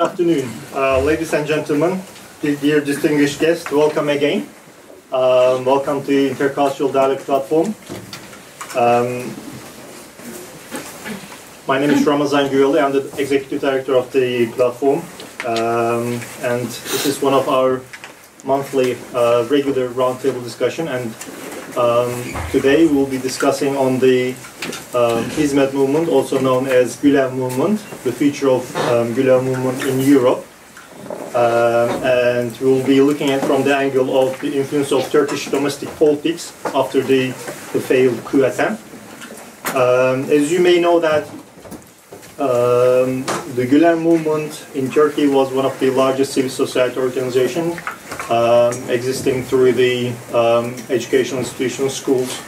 Good afternoon, uh, ladies and gentlemen, dear distinguished guests, welcome again. Um, welcome to Intercultural Dialogue Platform. Um, my name is Ramazan Güveli, I'm the Executive Director of the platform. Um, and this is one of our monthly uh, regular roundtable discussion and um, today we'll be discussing on the um, Hizmet movement, also known as Gülen movement, the future of um, Gülen movement in Europe. Um, and we'll be looking at from the angle of the influence of Turkish domestic politics after the, the failed coup attempt. Um, as you may know that um, the Gülen movement in Turkey was one of the largest civil society organizations um, existing through the um, educational institutions, schools,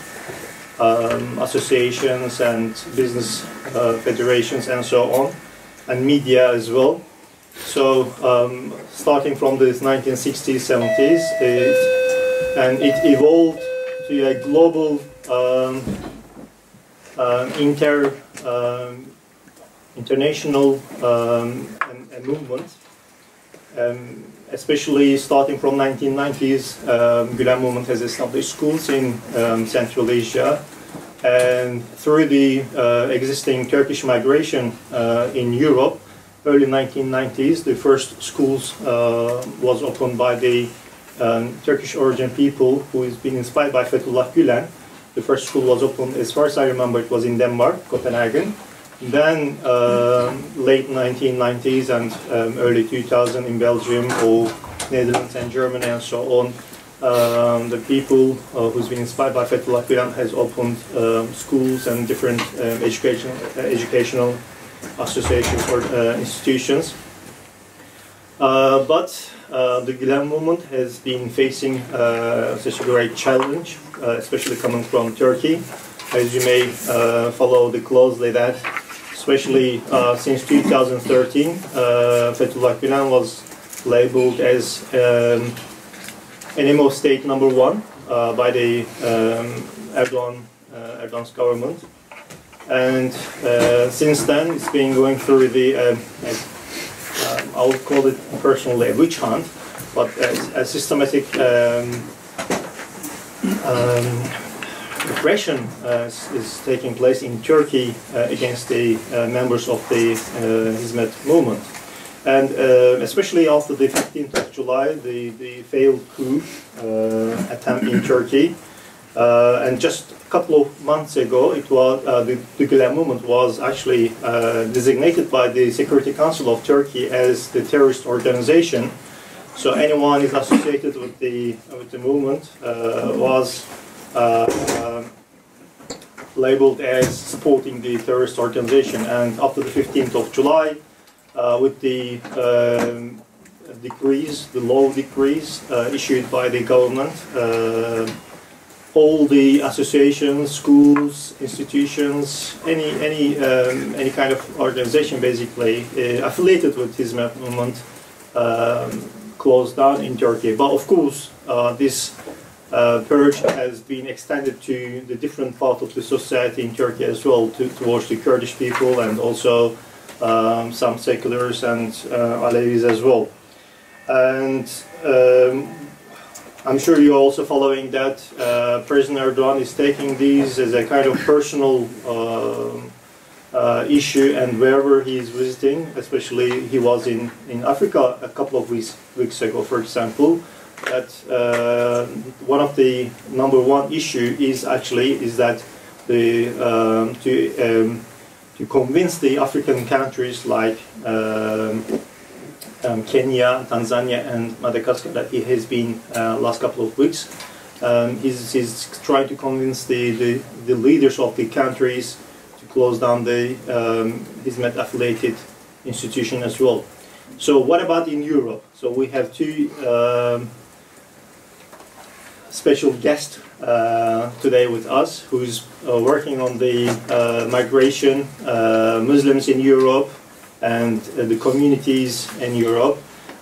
um, associations and business uh, federations and so on, and media as well. So um, starting from the 1960s, 70s, it, and it evolved to a global um, inter international um, movement. Um, especially starting from 1990s, um, Gülen movement has established schools in um, Central Asia. And through the uh, existing Turkish migration uh, in Europe, early 1990s, the first schools uh, was opened by the um, Turkish origin people who is being inspired by Fethullah Gülen. The first school was opened, as far as I remember, it was in Denmark, Copenhagen. Then uh, late 1990s and um, early 2000 in Belgium or Netherlands and Germany and so on, um, the people uh, who's been inspired by Fethullah Gülen has opened um, schools and different um, educational, uh, educational associations or uh, institutions. Uh, but uh, the Gülen movement has been facing such a great challenge, especially coming from Turkey. As you may follow the closely that especially uh, since 2013, uh, Fethullah Gülen was labeled as um, state number one uh, by the um, Erdogan, Erdogan's government. And since then, it's been going through the, um, um, I would call it personally a witch hunt, but a, a systematic um, um repression uh, is taking place in Turkey uh, against the uh, members of the Hizmet movement. And especially after the 15th of July, the, the failed coup attempt in Turkey, uh, and just a couple of months ago, it was uh, the, the Gülen movement was actually uh, designated by the Security Council of Turkey as the terrorist organization. So anyone is associated with the with the movement was labeled as supporting the terrorist organization. And after the 15th of July, uh, with the um, decrees, the law decrees uh, issued by the government, all the associations, schools, institutions, any any um, any kind of organization basically uh, affiliated with Hizmet movement um, closed down in Turkey. But of course, uh, this uh, purge has been extended to the different part of the society in Turkey as well, to, towards the Kurdish people and also um, some seculars and uh, Alevis as well. And um, I'm sure you're also following that uh, President Erdogan is taking these as a kind of personal um, uh, issue and wherever he is visiting, especially he was in, in Africa a couple of weeks, weeks ago, for example, that uh, one of the number one issue is actually is that the um, to um, to convince the African countries like um, um Kenya, Tanzania, and Madagascar that he has been uh, last couple of weeks. Um, he's, he's, trying to convince the, the, the, leaders of the countries to close down the um, Hizmet affiliated institution as well. So what about in Europe? So we have two um, special guest uh, today with us who's uh, working on the uh, migration, uh, Muslims in Europe and uh, the communities in Europe.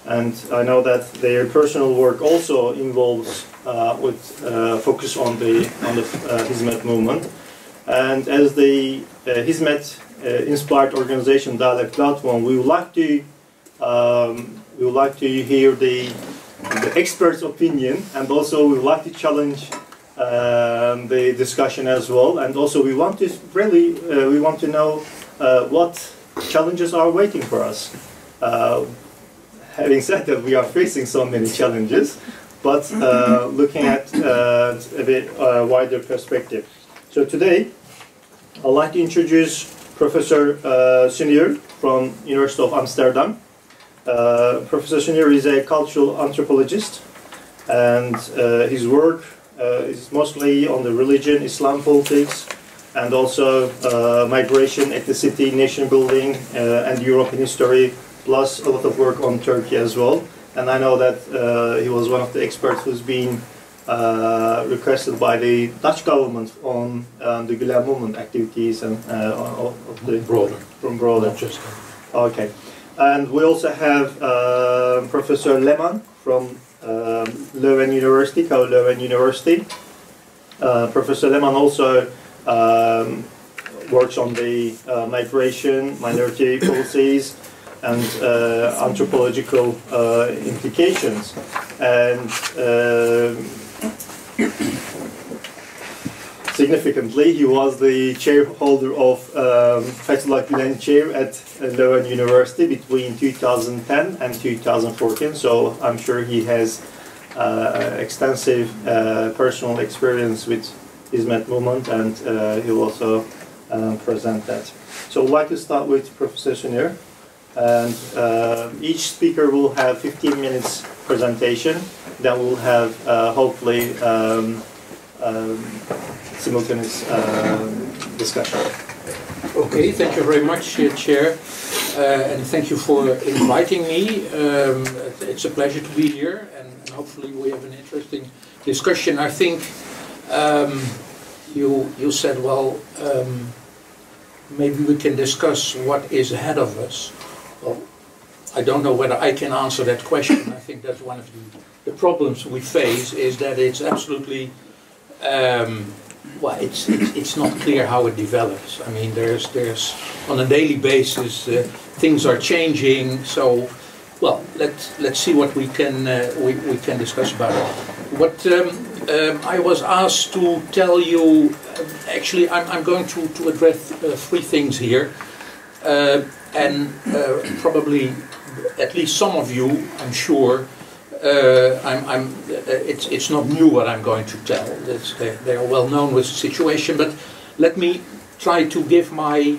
And I know that their personal work also involves uh, with focus on the on the Hizmet movement. And as the Hizmet inspired organization Dialogue Platform, we would like to um, we would like to hear the, the expert's opinion, and also we would like to challenge um, the discussion as well. And also, we want to really uh, we want to know uh, what challenges are waiting for us. Uh, having said that, we are facing so many challenges, but uh, looking at uh, a bit uh, wider perspective. So today, I'd like to introduce Professor uh, Sunier from University of Amsterdam. Uh, Professor Sunier is a cultural anthropologist, and uh, his work uh, is mostly on the religion, Islam politics, and also uh, migration, ethnicity, nation building, uh, and European history, plus a lot of work on Turkey as well. And I know that uh, he was one of the experts who's been uh, requested by the Dutch government on um, the Gulen movement activities and uh, of of the Broader, from broader. not just. Okay. And we also have uh, Professor Leman from um, Leuven University, KU Leuven University. Uh, Professor Leman also um, works on the uh, migration, minority policies, and uh, anthropological uh, implications. And um significantly, he was the chairholder of um, Fethullah Gulen Chair at Leuven University between 2010 and 2014. So I'm sure he has uh, extensive uh, personal experience with Hizmet movement, and uh, he'll also um, present that. So I'd like to start with Professor Sunier. And uh, each speaker will have 15 minutes presentation. Then we'll have uh, hopefully um, um, simultaneous um, discussion. Okay, thank you very much, uh, Chair, uh, and thank you for inviting me. Um, it's a pleasure to be here, and, and hopefully we have an interesting discussion. I think um, you you said, well, um, maybe we can discuss what is ahead of us. Well, I don't know whether I can answer that question. I think that's one of the, the problems we face is that it's absolutely um, well, it's, it's it's not clear how it develops. I mean, there's there's on a daily basis uh, things are changing. So, well, let's let's see what we can uh, we, we can discuss about it. What um, um, I was asked to tell you, uh, actually, I'm I'm going to to address uh, three things here, uh, and uh, probably at least some of you, I'm sure, uh, I'm, I'm, uh, it's, it's not new what I'm going to tell. It's, they, they are well known with the situation, but let me try to give my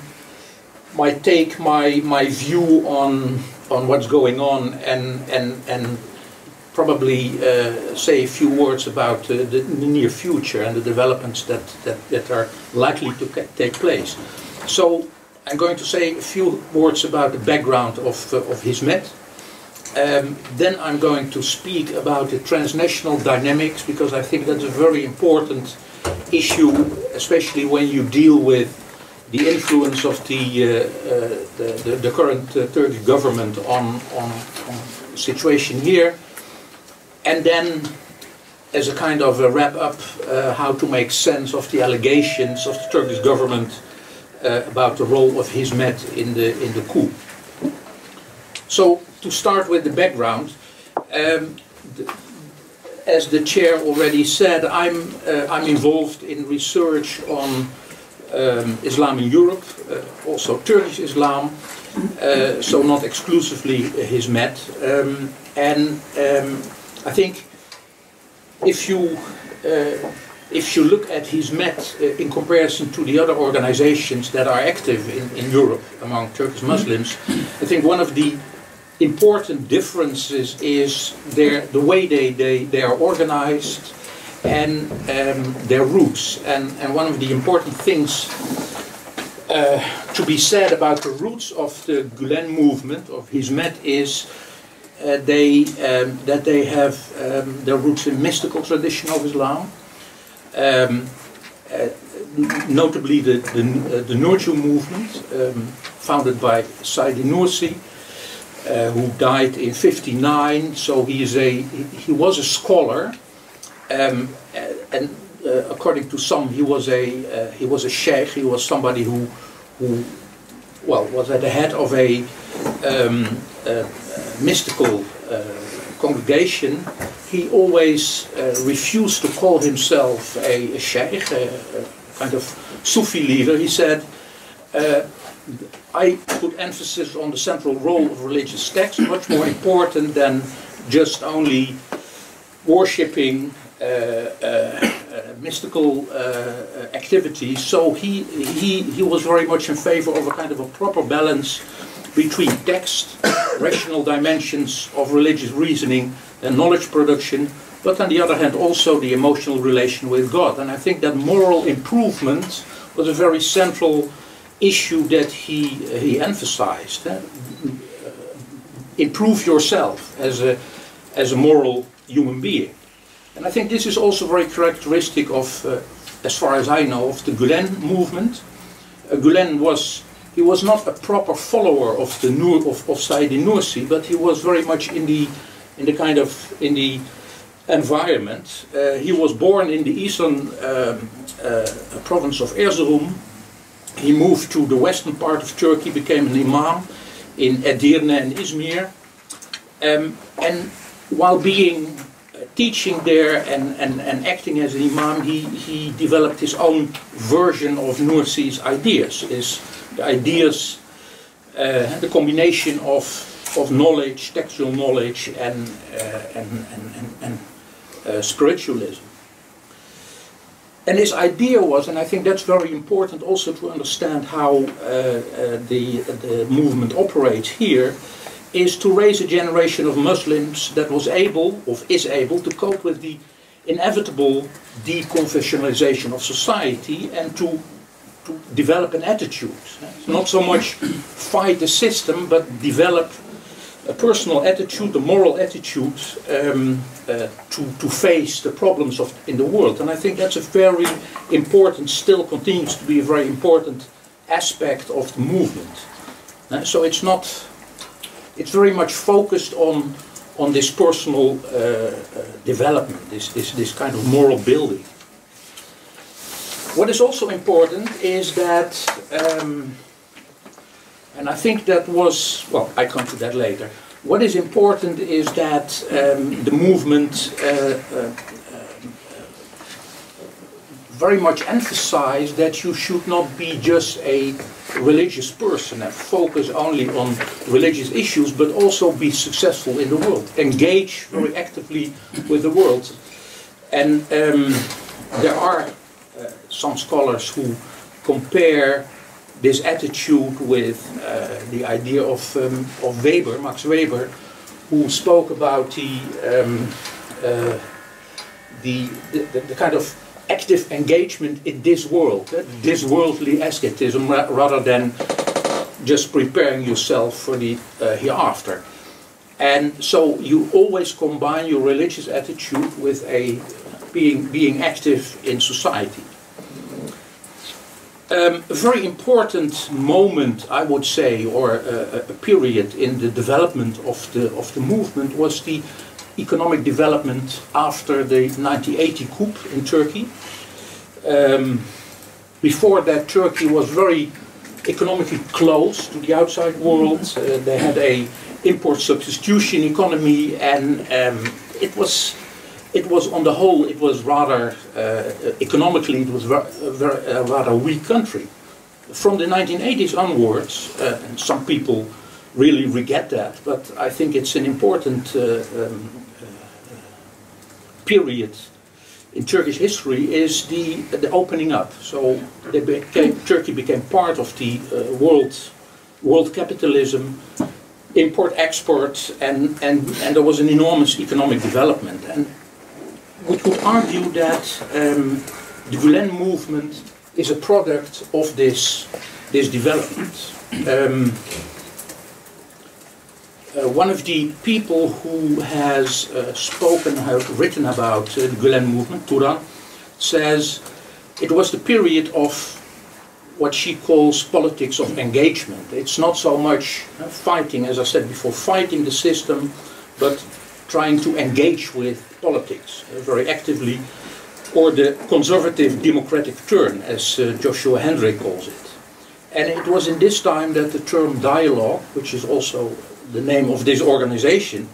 my take, my my view on on what's going on, and and and probably uh, say a few words about uh, the, near future and the developments that that, that are likely to take place. So I'm going to say a few words about the background of uh, of Hizmet. Um, then I'm going to speak about the transnational dynamics because I think that's a very important issue, especially when you deal with the influence of the, uh, uh, the, the, the current uh, Turkish government on, on, on situation here. And then, as a kind of a wrap up, uh, how to make sense of the allegations of the Turkish government uh, about the role of Hizmet in the, in the coup. So, to start with the background, um, as the chair already said, I'm, uh, I'm involved in research on um, Islam in Europe, uh, also Turkish Islam, uh, so not exclusively Hizmet. Um, and um, I think if you uh, if you look at Hizmet uh, in comparison to the other organizations that are active in, in Europe among Turkish Muslims, I think one of the important differences is their, the way they, they, they are organized and um, their roots. And, and one of the important things uh, to be said about the roots of the Gulen movement, of Hizmet, is uh, they, um, that they have um, their roots in mystical tradition of Islam. Um, uh, notably the, the, uh, the movement, um, founded by Saidi Nursi, uh, who died in 59. So he is a he, was a scholar, um, and uh, according to some, he was a uh, he was a sheikh. He was somebody who who well was at the head of a um, uh, mystical uh, congregation, he always uh, refused to call himself a, a sheikh, a, a, kind of Sufi leader. He said, uh, I put emphasis on the central role of religious texts, much more important than just only worshipping uh, uh, uh, mystical activities. So he, he, he was very much in favor of a kind of a proper balance between text, rational dimensions of religious reasoning and knowledge production, but on the other hand also the emotional relation with God. And I think that moral improvement was a very central issue that he, he emphasized. Eh? Improve yourself as a, as a moral human being. And I think this is also very characteristic of, uh, as far as I know, of the Gulen movement. Uh, Gulen was he was not a proper follower of the Nur, of, of Sayyidi Nursi, but he was very much in the in the kind of in the environment. Uh, he was born in the eastern um, uh, province of Erzurum. He moved to the western part of Turkey, became an imam in Edirne and Izmir. Um, and while being uh, teaching there and, and, and acting as an imam, he, he developed his own version of Nursi's ideas. His, the ideas, uh, the combination of, of knowledge, textual knowledge, and, uh, and, and, and, and uh, spiritualism. And his idea was, and I think that's very important also to understand how uh, uh, the, the movement operates here, is to raise a generation of Muslims that was able, or is able, to cope with the inevitable deconfessionalization of society and to to develop an attitude. Not so much fight the system, but develop a personal attitude, a moral attitude um, uh, to, to face the problems of in the world. And I think that's a very important, still continues to be a very important aspect of the movement. Uh, so it's not, it's very much focused on, on this personal uh, uh development, this, this, this kind of moral building. What is also important is that, um, and I think that was, well, I come to that later. What is important is that um, the movement uh, uh, very much emphasized that you should not be just a religious person and focus only on religious issues, but also be successful in the world, engage very actively with the world. And um, there are uh, some scholars who compare this attitude with uh, the idea of, um, of Weber, Max Weber, who spoke about the, um, uh, the, the, the, kind of active engagement in this world, uh, this worldly asceticism, rather than just preparing yourself for the uh, hereafter. And so you always combine your religious attitude with a being, being active in society. Um, a very important moment, I would say, or a, a, period in the development of the, of the movement was the economic development after the 1980 coup in Turkey. Um, before that, Turkey was very economically close to the outside world. Uh, they had a import substitution economy, and um, it was it was on the whole, it was rather, uh, economically, it was a very, a rather weak country. From the 1980s onwards, uh, and some people really regret that, but I think it's an important uh, um, uh, period in Turkish history is the, the opening up. So became, Turkey became part of the uh, world, world capitalism, import export and, and, and there was an enormous economic development and we could argue that um, the Gulen movement is a product of this, this development. Um, uh, one of the people who has uh, spoken, have written about uh, the Gulen movement, Turam, says it was the period of what she calls politics of engagement. It's not so much uh, fighting, as I said before, fighting the system, but trying to engage with politics very actively, or the conservative democratic turn, as uh, Joshua Hendrick calls it. And it was in this time that the term dialogue, which is also the name of this organization,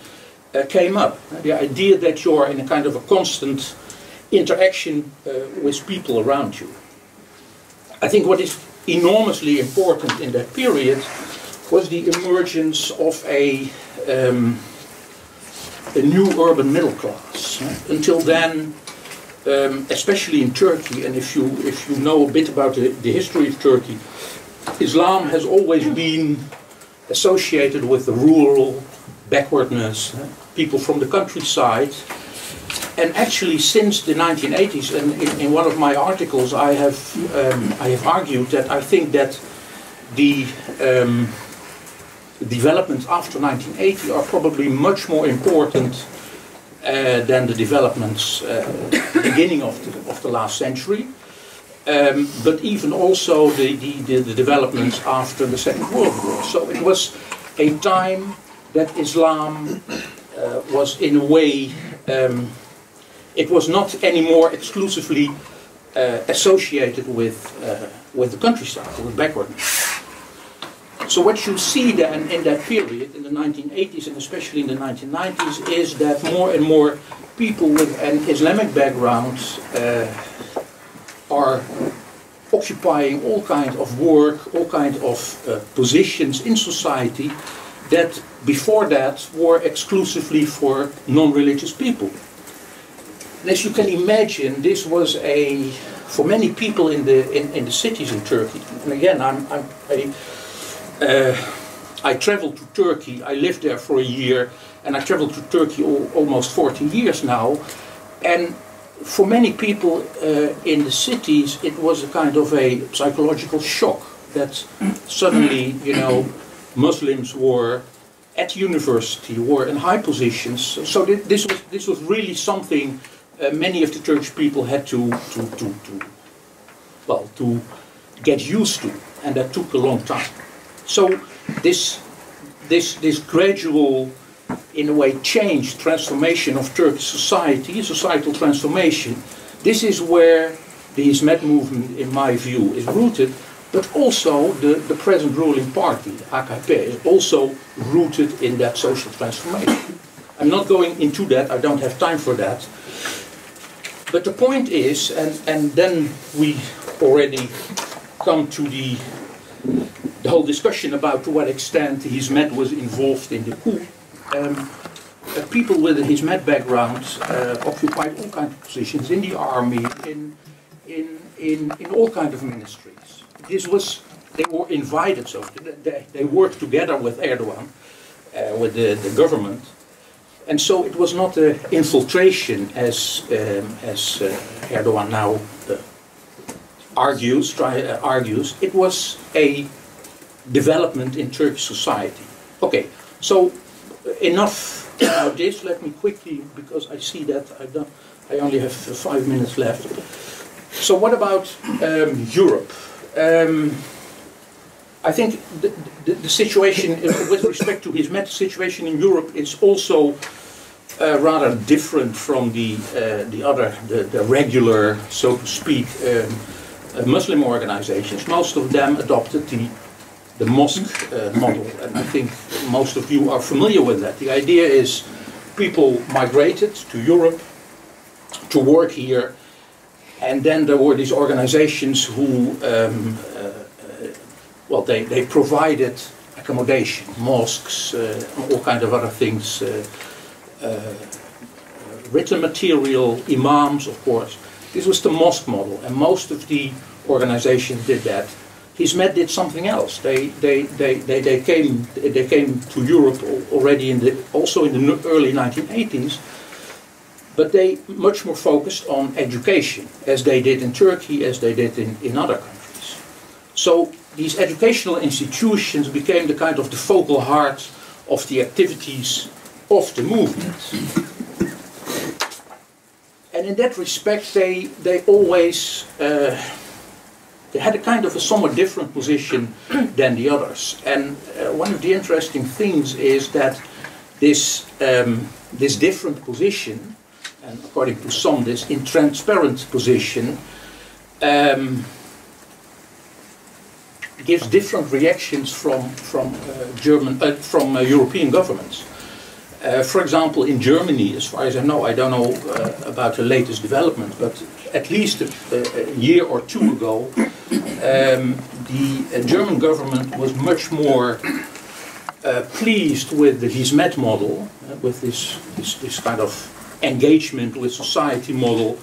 uh, came up. The idea that you're in a kind of a constant interaction uh, with people around you. I think what is enormously important in that period was the emergence of a, um, a new urban middle class. Until then, um, especially in Turkey, and if you, if you know a bit about the, the history of Turkey, Islam has always been associated with the rural backwardness, people from the countryside. And actually, since the 1980s, and in, in one of my articles, I have um, I have argued that I think that the um, developments after 1980 are probably much more important uh, than the developments uh, beginning of the, of the last century. Um, but even also the, the, the, developments after the Second World War. So it was a time that Islam uh, was in a way, um, it was not anymore exclusively uh, associated with, uh, with the countryside, with backwardness. So what you see then in that period, in the 1980s and especially in the 1990s, is that more and more people with an Islamic background uh, are occupying all kinds of work, all kinds of uh, positions in society that before that were exclusively for non-religious people. And as you can imagine, this was a, for many people in the, in, in the cities in Turkey, and again, I'm, I'm a, uh, I traveled to Turkey, I lived there for a year, and I traveled to Turkey all, almost 40 years now, and for many people uh, in the cities, it was a kind of a psychological shock that suddenly, you know, Muslims were at university, were in high positions. So this was this was really something uh, many of the Turkish people had to, to to to well to get used to, and that took a long time. So this this this gradual in a way change, transformation of Turkish society, societal transformation, this is where the Hizmet movement, in my view, is rooted, but also the, the present ruling party, the AKP, is also rooted in that social transformation. I'm not going into that, I don't have time for that. But the point is, and, and then we already come to the, the whole discussion about to what extent Hizmet was involved in the coup. Um, uh, people with Hizmet background uh, occupied all kinds of positions in the army, in, in, in, in all kinds of ministries. This was, they were invited, so they, they worked together with Erdogan, uh, with the, the government. And so it was not an infiltration as, um, as uh, Erdogan now uh, argues, try, uh, argues. It was a development in Turkish society. Okay, so enough about this. Let me quickly, because I see that I, I only have five minutes left. So what about um, Europe? Um, I think the, the, the, situation uh, with respect to his Hizmet situation in Europe is also uh, rather different from the uh, the other the, the, regular, so to speak, um, uh, Muslim organizations. Most of them adopted the the mosque uh, model, and I think most of you are familiar with that. The idea is people migrated to Europe to work here, and then there were these organizations who, um, uh, well, they, they provided accommodation, mosques, uh, all kind of other things, uh, uh, written material, imams, of course. This was the mosque model, and most of the organizations did that. Hizmet did something else. They, they, they, they, they, came, they came to Europe already in the, also in the early 1980s, but they much more focused on education, as they did in Turkey, as they did in, in other countries. So these educational institutions became the kind of the focal heart of the activities of the movement. And in that respect, they, they always uh, they had a kind of a somewhat different position than the others. And uh, one of the interesting things is that this, um, this different position, and according to some, this intransparent position, um, gives different reactions from from uh, German uh, from uh, European governments. Uh, for example, in Germany, as far as I know, I don't know uh, about the latest development, but at least a, a year or two ago, um, the uh, German government was much more uh, pleased with the Hizmet model, uh, with this, this, this kind of engagement with society model,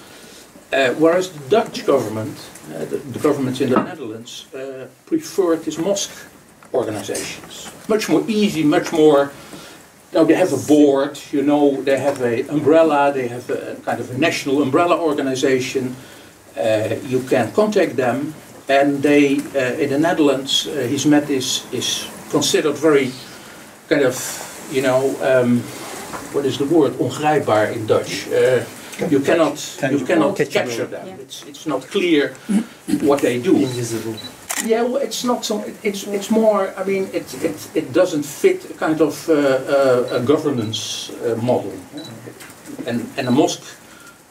uh, whereas the Dutch government, uh, the, the governments in the Netherlands, uh, preferred these mosque organizations. Much more easy, much more now they have a board, you know, they have a umbrella, they have a kind of a national umbrella organization. You can contact them, and they uh, in the Netherlands, uh, Hizmet is is considered very kind of, you know, um, what is the word? Ongrijpbaar in Dutch. Uh, you cannot you cannot capture them. It's it's not clear what they do. Invisible. Yeah, well, it's not so. It's it's more. I mean, it it it doesn't fit a kind of uh, uh, a governance uh, model, and and a mosque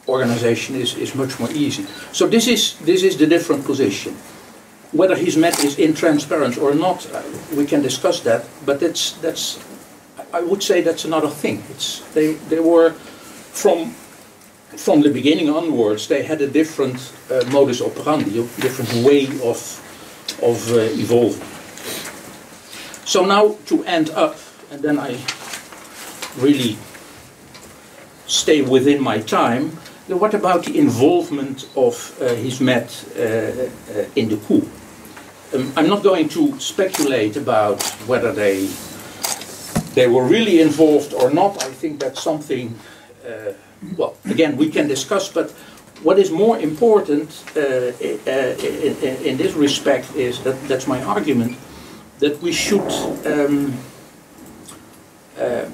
organization is is much more easy. So this is this is the different position. Whether Hizmet is intransparent or not, uh, we can discuss that. But that's that's. I would say that's another thing. It's they they were from from the beginning onwards, they had a different uh, modus operandi, a different way of of uh, evolving. So now to end up, and then I really stay within my time, what about the involvement of uh, Hizmet uh, uh, in the coup? Um, I'm not going to speculate about whether they they were really involved or not. I think that's something, uh, well, again, we can discuss, but what is more important uh, in, in, this respect is that that's my argument that we should um, uh,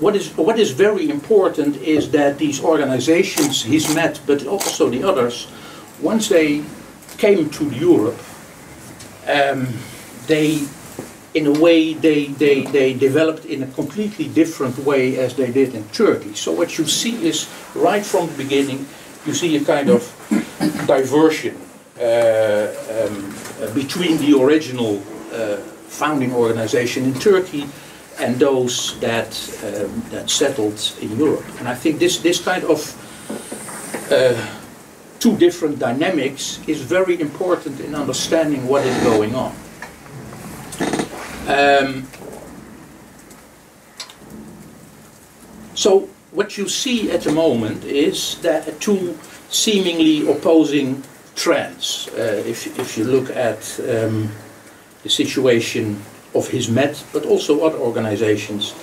what is what is very important is that these organizations, Hizmet, but also the others, once they came to Europe, um, they in a way they, they, they developed in a completely different way as they did in Turkey. So what you see is right from the beginning, you see a kind of diversion uh, um, between the original uh, founding organization in Turkey and those that um, that settled in Europe. And I think this this kind of uh, two different dynamics is very important in understanding what is going on. Um, so what you see at the moment is that two seemingly opposing trends. Uh, if, if you look at um, the situation of Hizmet, but also other organizations,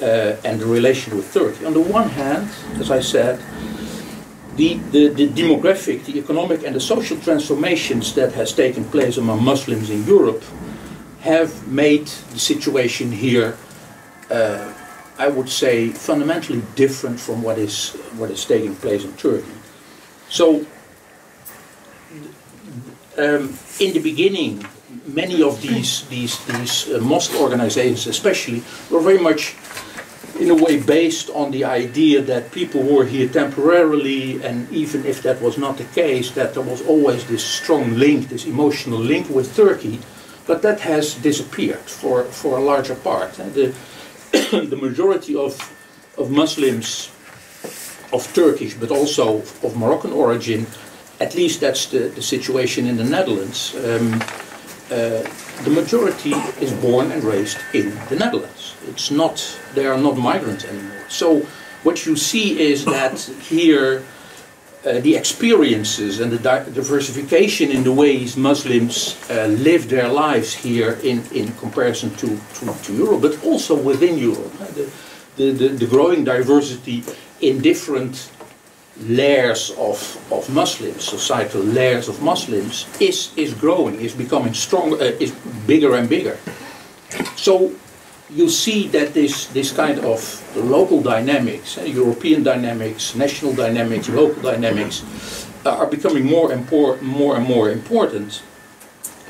uh, and the relation with Turkey. On the one hand, as I said, the, the, the, demographic, the economic and the social transformations that has taken place among Muslims in Europe have made the situation here, uh, I would say, fundamentally different from what is what is taking place in Turkey. So, um, in the beginning, many of these these these uh, mosque organizations, especially, were very much in a way based on the idea that people were here temporarily and even if that was not the case that there was always this strong link this emotional link with turkey but that has disappeared for, for a larger part. The, the majority of, of Muslims of Turkish, but also of Moroccan origin, at least that's the, the situation in the Netherlands, um, uh, the majority is born and raised in the Netherlands. It's not, they are not migrants anymore. So what you see is that here uh, the experiences and the diversification in the ways Muslims uh, live their lives here in, in comparison to, to, to Europe, but also within Europe. The, the, the, the, growing diversity in different layers of, of Muslims, societal layers of Muslims, is, is growing, is becoming stronger, uh, is bigger and bigger. So you see that this, this kind of local dynamics, uh, European dynamics, national dynamics, local dynamics, uh, are becoming more, import, more and more important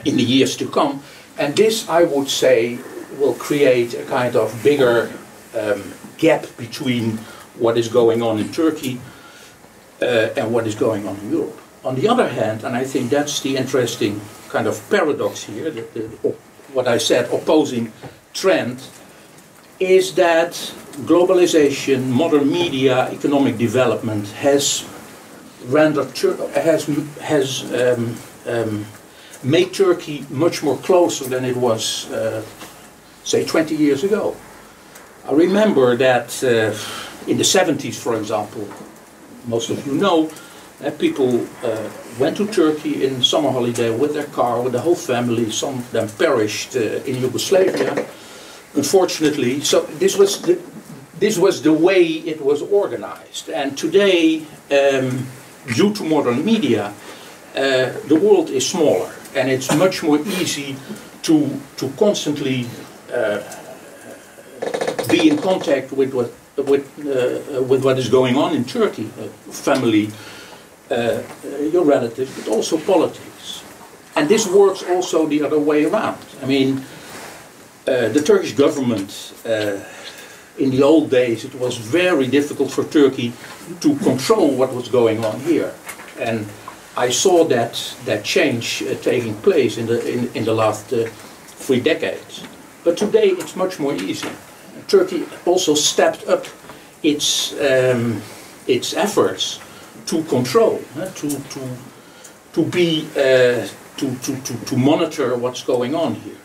in the years to come. And this, I would say, will create a kind of bigger um, gap between what is going on in Turkey and what is going on in Europe. on the other hand, and I think that's the interesting kind of paradox here, the, the, what I said, opposing trend, is that globalization, modern media, economic development has rendered has has um, um, made Turkey much more closer than it was, uh, say, 20 years ago. I remember that uh, in the 70s, for example, most of you know, uh, people uh, went to Turkey in summer holiday with their car, with the whole family. Some of them perished uh, in Yugoslavia, unfortunately. So this was the, this was the way it was organized. And today, um, due to modern media, uh, the world is smaller and it's much more easy to, to constantly uh, be in contact with what, with, uh, with what is going on in Turkey, uh, family, uh, your relatives, but also politics. And this works also the other way around. I mean, uh, the Turkish government, uh, in the old days, it was very difficult for Turkey to control what was going on here. And I saw that, that change uh, taking place in the, in, in the last uh, three decades. But today it's much more easy. Turkey also stepped up its, um, its efforts to control, uh, to, to, to be, uh, to, to, to, to monitor what's going on here.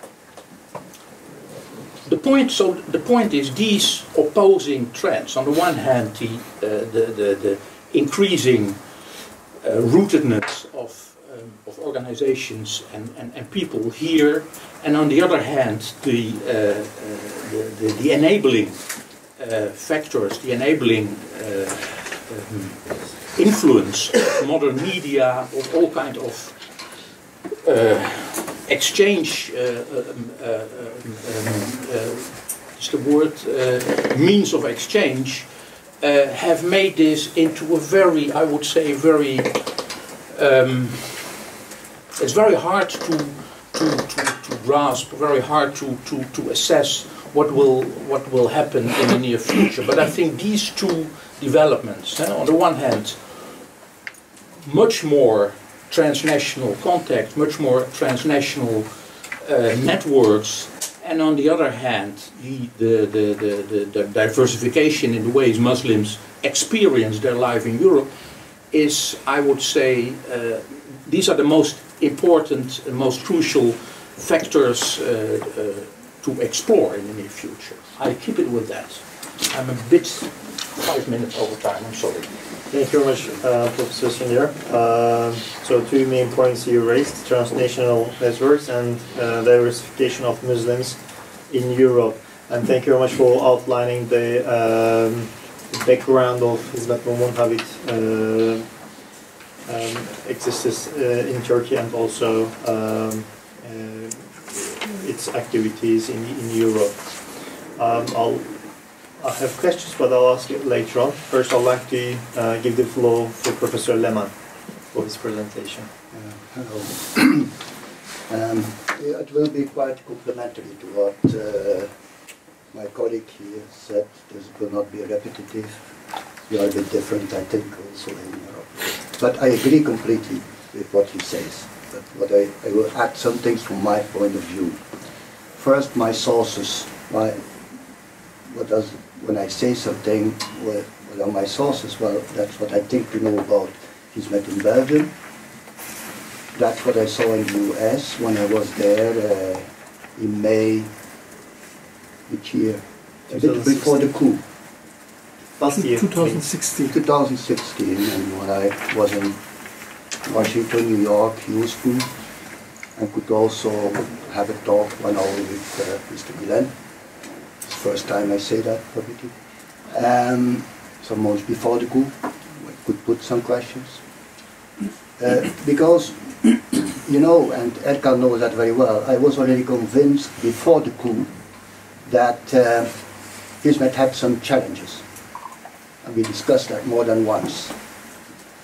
The point, so the point is these opposing trends. On the one hand, the, uh, the, the, the, increasing uh, rootedness organizations and, and, and people here, and on the other hand, the, uh, uh the, the, the, enabling uh, factors, the enabling uh, um, influence of modern media, of all kind of exchange, um, um, is the word, means of exchange, uh, have made this into a very, I would say, very. Um, it's very hard to, to, to, to, grasp, very hard to, to, to assess what will what will happen in the near future. But I think these two developments, eh, on the one hand, much more transnational contact, much more transnational uh, networks and on the other hand, the, the, the, the, the diversification in the ways Muslims experience their life in Europe is, I would say, uh, these are the most important and most crucial factors uh, uh, to explore in the near future. I keep it with that. I'm a bit five minutes over time, I'm sorry. Thank you very much, uh, Professor Sunier. Uh, so two main points you raised, transnational networks and uh, diversification of Muslims in Europe. And thank you very much for outlining the um, background of Hizmet Mumun, how it uh, um, exists uh, in Turkey and also um, uh, its activities in, in Europe. Um, I'll I have questions, but I'll ask it later on. First, I'd like to uh, give the floor to Professor Leman for his presentation. Uh, hello. um, it will be quite complementary to what uh, my colleague here said. This will not be repetitive. You are a bit different, I think, also in Europe. But I agree completely with what he says. But what I, I will add some things from my point of view. First, my sources. My, what does when I say something, what, what are my sources? Well, that's what I think to know about He's Hizmet in Belgium. That's what I saw in the US when I was there uh, in May, which year? A bit before the coup. Last year. 2016. 2016, and when I was in Washington, New York, Houston, I could also have a talk one hour with uh, Mr. Gulen first time I say that publicly. Um, some months before the coup, I could put some questions. Uh, because, you know, and Erkan knows that very well, I was already convinced before the coup that uh, Hizmet had some challenges. And we discussed that more than once.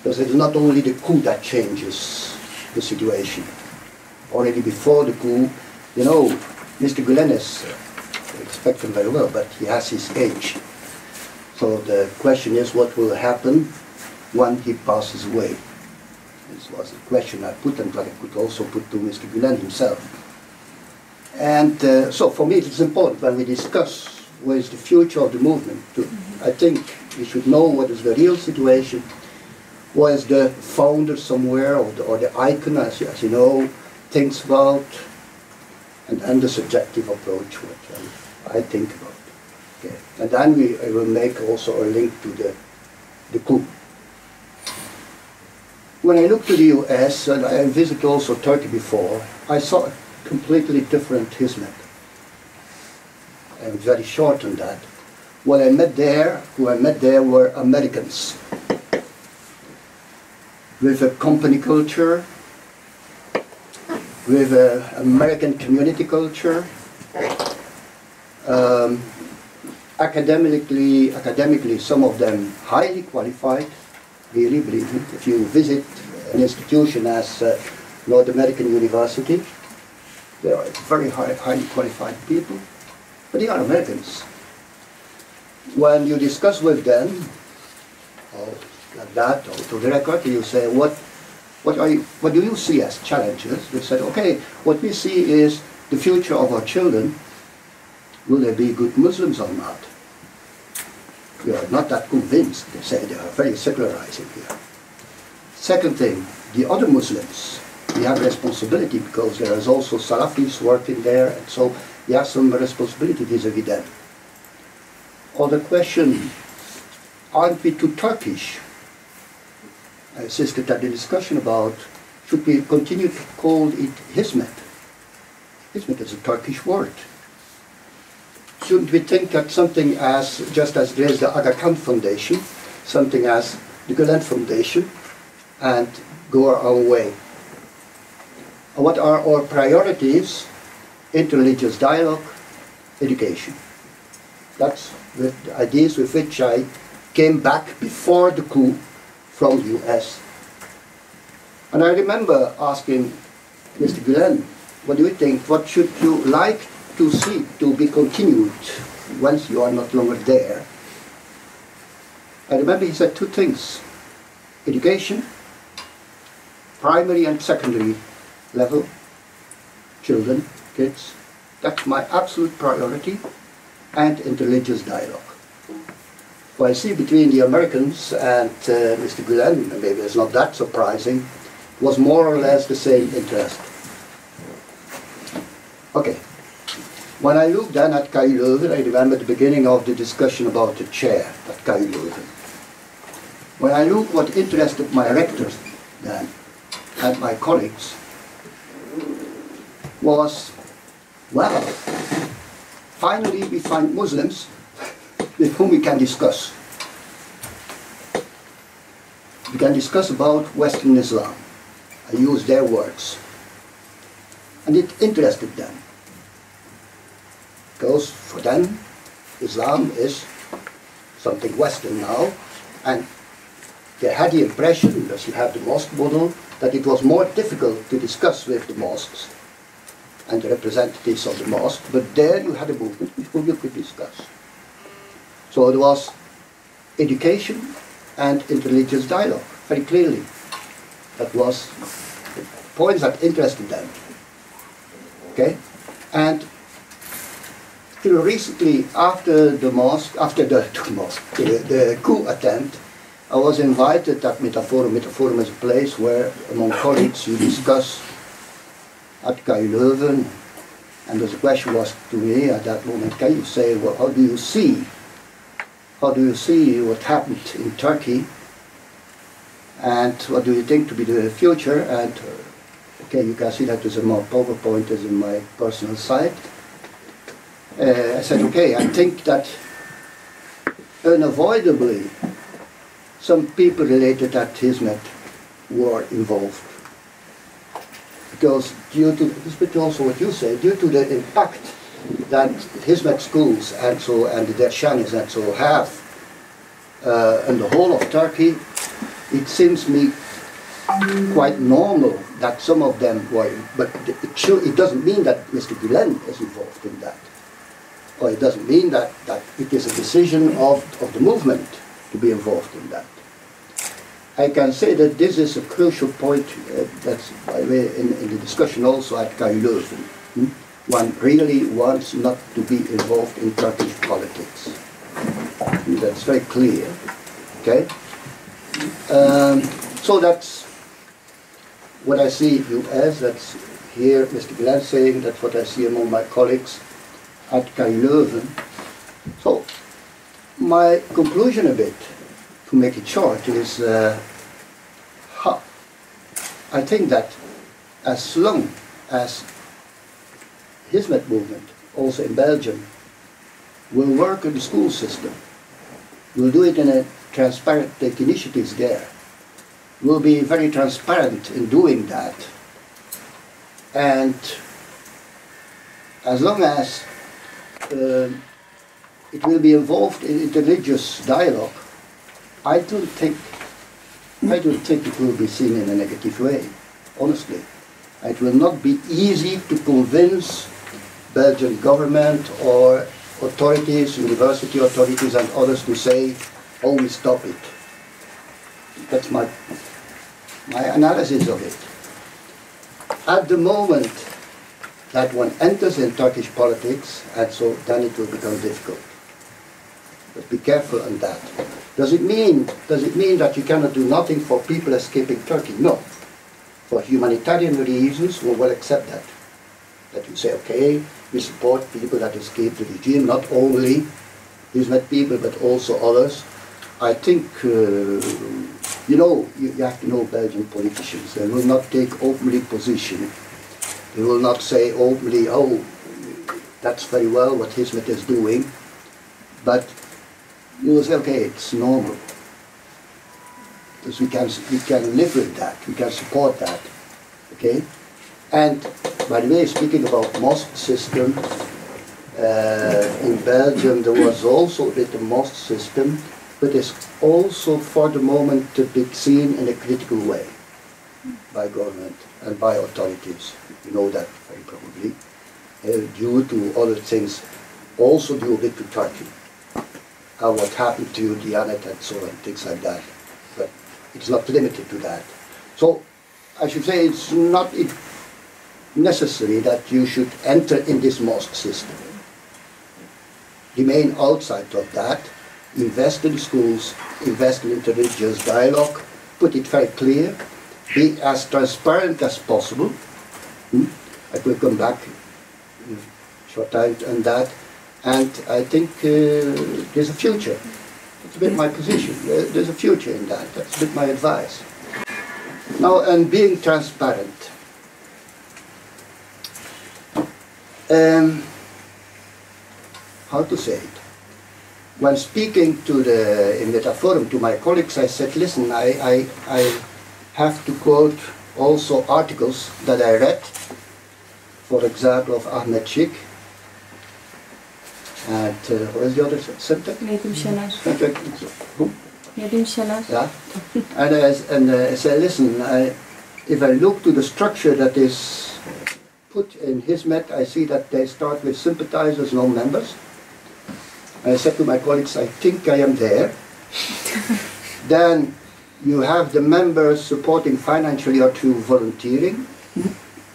Because it's not only the coup that changes the situation. Already before the coup, you know, Mr. Gulenis respect him very well, but he has his age. So the question is what will happen when he passes away. This was a question I put and that I could also put to Mr. Gulen himself. And uh, so for me it is important when we discuss what is the future of the movement, to, I think we should know what is the real situation, what is the founder somewhere or the, or the icon, as you, as you know, thinks about, and then the subjective approach, what um, I think about. Okay. And then we I will make also a link to the, the coup. When I look to the US, and I visited also Turkey before, I saw a completely different Hizmet. I'm very short on that. What I met there, who I met there were Americans with a company culture, with an American community culture, um, academically, academically, some of them highly qualified, really, believe me. If you visit an institution as uh, North American University, they are very high, highly qualified people, but they are Americans. When you discuss with them, or like that, or to the record, you say, what, what, are you, what do you see as challenges? They said, okay, what we see is the future of our children. Will they be good Muslims or not? We are not that convinced. They say they are very secularizing here. Second thing, the other Muslims, we have responsibility because there is also Salafis working there, and so we have some responsibility vis-a-vis them. Other question, aren't we too Turkish? Uh, I insisted at the discussion about should we continue to call it Hizmet? Hizmet is a Turkish word. Shouldn't we think that something as, just as there is the Aga Khan Foundation, something as the Gulen Foundation, and go our way? What are our priorities? Interreligious dialogue, education. That's the ideas with which I came back before the coup from the US. And I remember asking Mr. Gulen, what do you think? What should you like to see to be continued once you are not longer there? I remember he said two things. Education, primary and secondary level, children, kids. That's my absolute priority, and interreligious dialogue. What I see between the Americans and uh, Mr. Gulen, maybe it's not that surprising, was more or less the same interest. Okay. When I looked then at KU Leuven, I remember the beginning of the discussion about the chair at KU Leuven. When I look what interested my rectors then, and my colleagues, was, well, finally we find Muslims with whom we can discuss. We can discuss about Western Islam. I use their words. And it interested them. Because for them, Islam is something Western now, and they had the impression, because you have the mosque model, that it was more difficult to discuss with the mosques and the representatives of the mosque, but there you had a movement whom you could discuss. So it was education and interreligious dialogue, very clearly. That was points that interested them. Okay? And till recently, after the mosque, after the, the mosque, the, the coup attempt, I was invited at Metaforum. Metaforum is a place where, among colleagues, you discuss at KU Leuven. And the question was to me at that moment, can you say, well, how do you see, how do you see what happened in Turkey? And what do you think to be the future? And okay, you can see that there's a more PowerPoint is in my personal site. Uh, I said, okay, I think that unavoidably some people related to Hizmet were involved. Because due to, this is also what you say, due to the impact that Hizmet schools and so and the Dershanis and so have uh, in the whole of Turkey, it seems me quite normal that some of them were, but it, should, it doesn't mean that Mr. Gulen is involved in that. Or it doesn't mean that, that it is a decision of, of the movement to be involved in that. I can say that this is a crucial point uh, that's by the way in, in the discussion also at KU. Hmm? One really wants not to be involved in Turkish politics. Hmm, That's very clear. Okay? Um, so that's what I see you as, that's here Mr. Gulen saying, that's what I see among my colleagues at KU. So, my conclusion a bit, to make it short, is uh, ha, I think that as long as Hizmet movement, also in Belgium, will work in the school system, will do it in a transparent, take initiatives there, will be very transparent in doing that. And as long as um, it will be involved in interreligious dialogue, I don't think, I don't think it will be seen in a negative way, honestly. It will not be easy to convince Belgian government or authorities, university authorities and others to say, oh, we stop it. That's my, my analysis of it. At the moment that one enters in Turkish politics, and so then it will become difficult. But be careful on that. Does it mean, does it mean that you cannot do nothing for people escaping Turkey? No. For humanitarian reasons, we will accept that. That you say, okay, we support people that escape the regime, not only Hizmet people, but also others. I think, uh, you know, you, you have to know Belgian politicians. They will not take openly position. They will not say openly, oh, that's very well what Hizmet is doing. But you will say, okay, it's normal. Because we can, we can live with that, we can support that. Okay? And by the way, speaking about mosque system, uh, in Belgium there was also with the mosque system, but it's also for the moment to be seen in a critical way by government and by authorities. You know that very probably. Uh, due to other things, also due a bit to Turkey. What happened to Diyanet and so on, things like that. But it's not limited to that. So I should say it's not necessary that you should enter in this mosque system. Remain outside of that, invest in schools, invest in interreligious dialogue, put it very clear, be as transparent as possible. Hmm? I will come back in short time on that. And I think uh, there's a future. That's a bit my position. There's a future in that. That's a bit my advice. Now, and being transparent. Um, how to say it? When speaking to the in the forum to my colleagues, I said, "Listen, I, I, I have to quote also articles that I read. For example, of Ahmet Şık and uh, what is the other subject? Nedim Şener. Who? Nedim Şener. Yeah. And I, and uh, I said, listen, I, if I look to the structure that is put in Hizmet, I see that they start with sympathizers, no members. And I said to my colleagues, I think I am there. then you have the members supporting financially or through volunteering.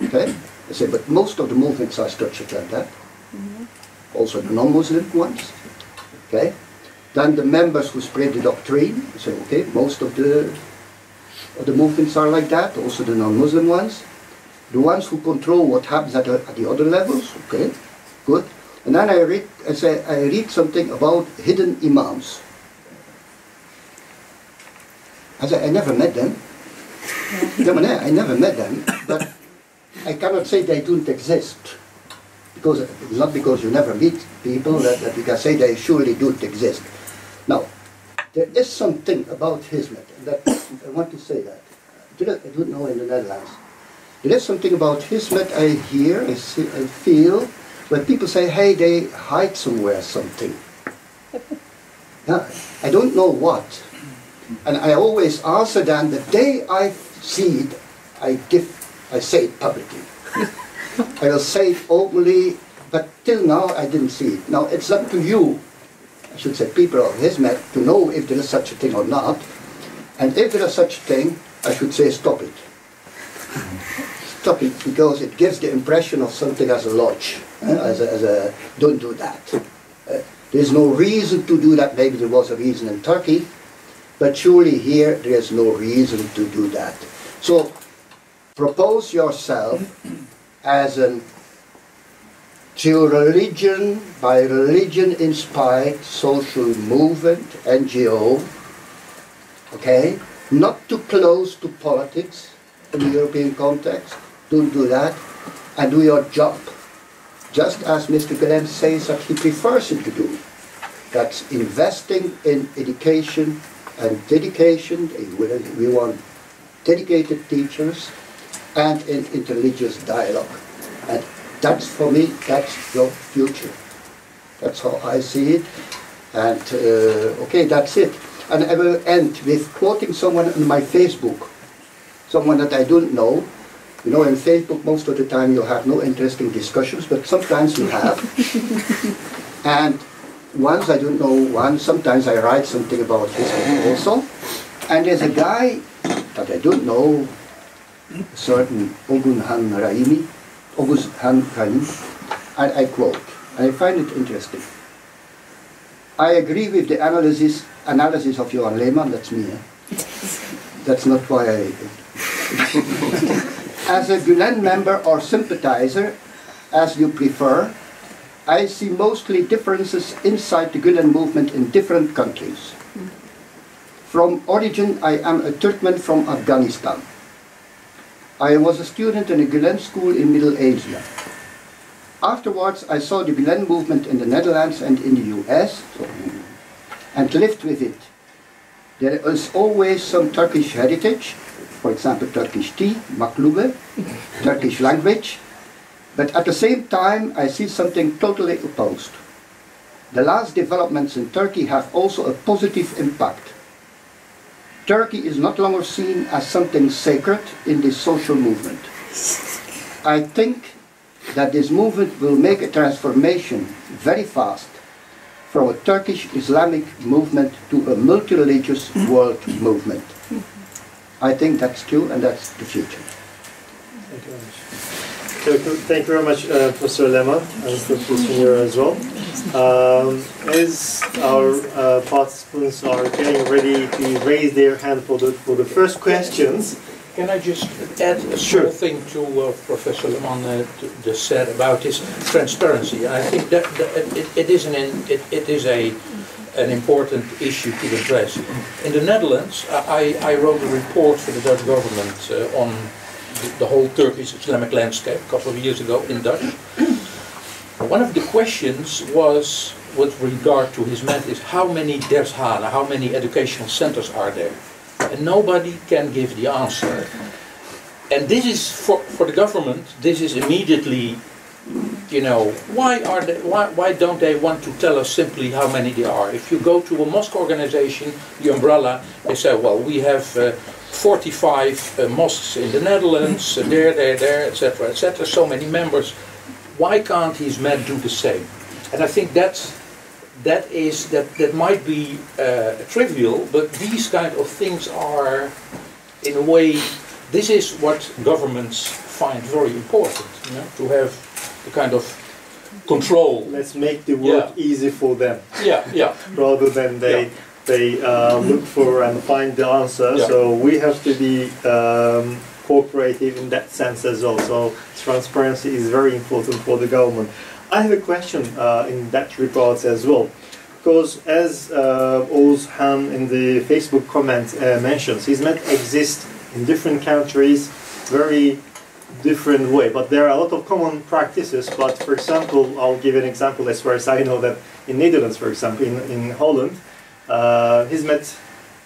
Okay? I said, but most of the movements are structured like that. Also the non-Muslim ones. Okay? Then the members who spread the doctrine, so okay, most of the, of the movements are like that, also the non-Muslim ones. The ones who control what happens at the, at the other levels, okay, good. And then I read, I say, I read something about hidden imams. I said, I never met them. I never met them, but I cannot say they don't exist. Because, not because you never meet people that, that you can say they surely don't exist. Now, there is something about Hizmet, that I want to say that. I don't, know in the Netherlands. There is something about Hizmet I hear, I, see, I feel, when people say, hey, they hide somewhere something. Yeah, I don't know what. And I always answer them, the day I see it, I give, I say it publicly. I will say it openly, but till now I didn't see it. Now it's up to you, I should say people of Hizmet, to know if there is such a thing or not. And if there is such a thing, I should say stop it. Stop it because it gives the impression of something as a lodge, eh, as, a, as a don't do that. Uh, there's no reason to do that. Maybe there was a reason in Turkey, but surely here there is no reason to do that. So propose yourself as an to religion by religion inspired social movement, NGO, okay? Not too close to politics in the European context. Don't do that. And do your job. Just as Mr. Gulen says that he prefers it to do. That's investing in education and dedication. We want dedicated teachers and in interreligious dialogue. And that's for me, that's your future. That's how I see it. And uh, okay, that's it. And I will end with quoting someone on my Facebook, someone that I don't know. You know, in Facebook, most of the time you have no interesting discussions, but sometimes you have. and once I don't know one, sometimes I write something about Facebook also. And there's a guy that I don't know, certain Ogun Han Raimi, August Han Raimi, and I quote, and I find it interesting. I agree with the analysis analysis of Johan Leman, that's me. Eh? That's not why I... as a Gulen member or sympathizer, as you prefer, I see mostly differences inside the Gulen movement in different countries. From origin, I am a Turkmen from Afghanistan. I was a student in a Gulen school in Middle Asia. Afterwards, I saw the Gulen movement in the Netherlands and in the US, and lived with it. There is always some Turkish heritage, for example, Turkish tea, maklube, Turkish language, but at the same time, I see something totally opposed. The last developments in Turkey have also a positive impact. Turkey is not longer seen as something sacred in this social movement. I think that this movement will make a transformation very fast from a Turkish Islamic movement to a multi-religious world movement. I think that's true and that's the future. Thank you very much. Thank you very much, uh, Professor Leman, and Professor as well. Um, as our uh, participants are getting ready to raise their hand for the, for the first questions, can I just add a sure. small thing to what uh, Professor Leman uh, just said about this transparency? I think that, that it, it is an it, it is a an important issue to address. In the Netherlands, I, I wrote a report for the Dutch government uh, on the, the whole Turkish Islamic landscape a couple of years ago in Dutch. One of the questions was with regard to Hizmet is how many dershana, how many educational centers are there? and nobody can give the answer. And this is for, for the government, this is immediately, you know, why are they, why, why don't they want to tell us simply how many there are? If you go to a mosque organization, the umbrella, they say, well, we have uh, 45 uh, mosques in the Netherlands, uh, there, there, there, etc., etc., so many members. Why can't Hizmet do the same? And I think that's that is that that might be uh, trivial, but these kind of things are, in a way, this is what governments find very important. You know, to have the kind of control. Let's make the work yeah. easy for them. Yeah, yeah. Rather than they. Yeah. They uh, look for and find the answer, yeah. so we have to be um, cooperative in that sense as well. So transparency is very important for the government. I have a question uh, in that report as well. Because as uh, Oz Han in the Facebook comment uh, mentions, Hizmet exists in different countries, very different way. But there are a lot of common practices. But for example, I'll give an example as far as I know that in Netherlands, for example, in, in Holland, uh, Hizmet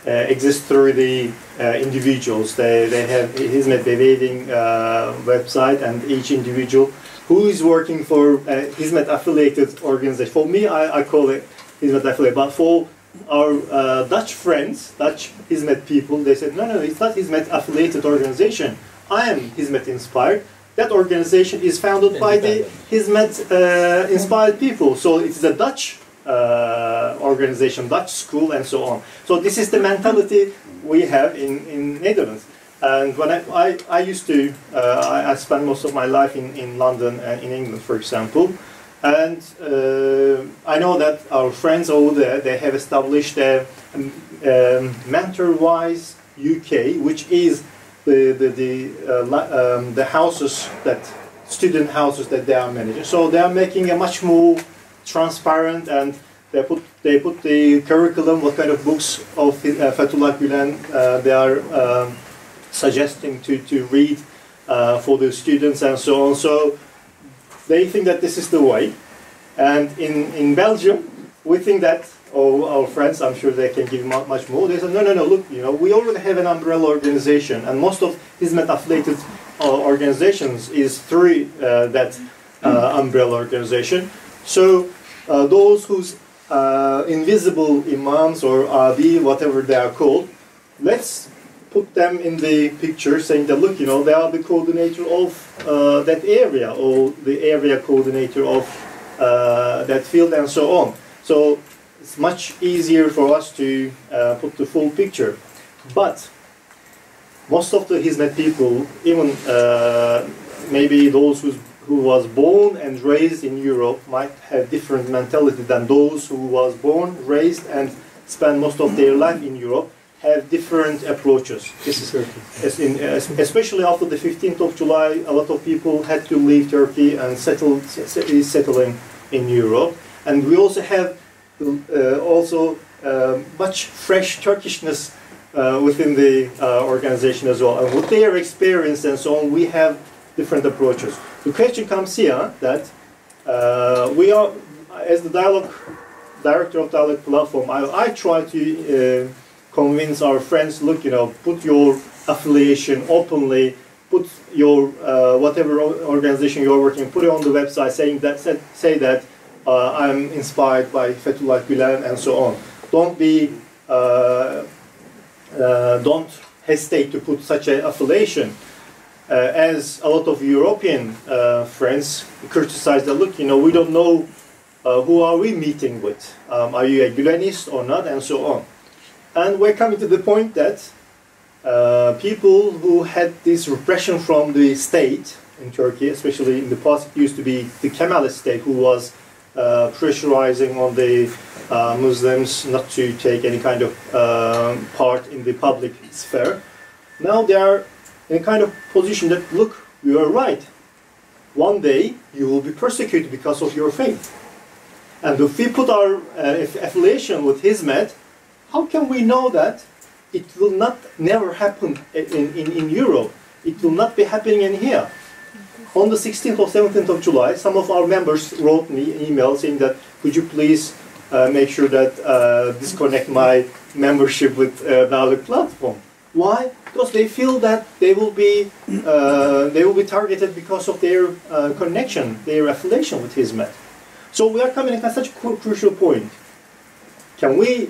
uh, exists through the uh, individuals. They, they have Hizmet Bewegung uh, website and each individual who is working for uh, Hizmet affiliated organization. For me, I, I call it Hizmet affiliate, but for our uh, Dutch friends, Dutch Hizmet people, they said, no, no, it's not Hizmet affiliated organization. I am Hizmet inspired. That organization is founded by the Hizmet uh, inspired people. So it's a Dutch uh, organization, Dutch school, and so on. So this is the mentality we have in, in Netherlands. And when I, I, I used to, uh, I, I spent most of my life in, in London and in England, for example. And uh, I know that our friends over there, they have established a um, um, Mentor-wise UK, which is the, the, the, uh, um, the houses that, student houses that they are managing. So they are making a much more transparent and they put, they put the curriculum, what kind of books of uh, Fethullah Gülen uh, they are um, suggesting to, to read uh, for the students and so on. So they think that this is the way. And in, in Belgium, we think that, oh, our friends, I'm sure they can give much more. They said, no, no, no, look, you know, we already have an umbrella organization, and most of Hizmet affiliated uh, organizations is through uh, that uh, umbrella organization. So those whose uh, invisible imams or adi, whatever they are called, let's put them in the picture saying that look you know they are the coordinator of uh, that area or the area coordinator of uh, that field and so on. So it's much easier for us to uh, put the full picture. But most of the Hizmet people even uh, maybe those who's, who was born and raised in Europe might have different mentality than those who was born raised and spend most of their life in Europe have different approaches. This is as in, as- especially after the 15th of July, a lot of people had to leave Turkey and settle settling in Europe, and we also have uh, also um much fresh Turkishness uh, within the uh, organization as well. And with their experience and so on, we have different approaches. The question comes here that uh, we are, as the dialogue director of dialogue platform, I, I try to uh, convince our friends, look, you know, put your affiliation openly, put your uh, whatever organization you're working, put it on the website, saying that say, say that uh, I'm inspired by Fethullah Gülen and so on. Don't be, uh, uh, don't hesitate to put such an affiliation. Uh, as a lot of European uh, friends criticize that, look, you know, we don't know uh, who are we meeting with? Um, are you a Gülenist or not, and so on. And we're coming to the point that uh, people who had this repression from the state in Turkey, especially in the past, it used to be the Kemalist state who was uh, pressurizing on the uh, Muslims not to take any kind of part in the public sphere. Now they are in a kind of position that, look, you are right. One day you will be persecuted because of your faith. And if we put our uh, affiliation with Hizmet, how can we know that it will not never happen in, in, in Europe? It will not be happening in here. On the 16th or 17th of July, some of our members wrote me an email saying that could you please uh, make sure that uh, disconnect my membership with uh, the other platform. Why? Because they feel that they will be uh, they will be targeted because of their uh, connection, their affiliation with Hizmet. So we are coming at such a crucial point. Can we?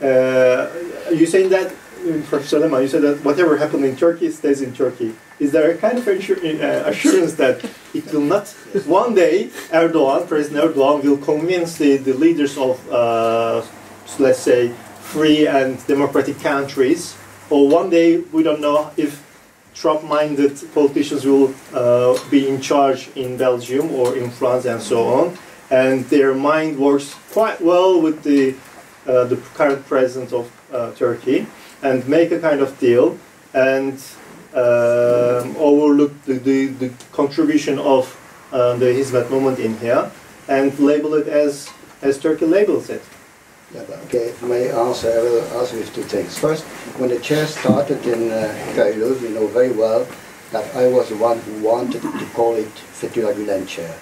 Uh, you saying that, uh, Professor Leman, you said that whatever happened in Turkey stays in Turkey. Is there a kind of uh, assurance that it will not? One day, Erdogan, President Erdogan, will convince the, the leaders of, uh, let's say, free and democratic countries, or one day we don't know if Trump-minded politicians will uh, be in charge in Belgium or in France and so on, and their mind works quite well with the uh, the current president of uh, Turkey, and make a kind of deal and um, overlook the, the, the contribution of uh, the Hizmet movement in here and label it as as Turkey labels it. Okay, may answer, I will answer with two things. First, when the chair started in uh, KU, you know very well that I was the one who wanted to call it Fethullah Gülen chair.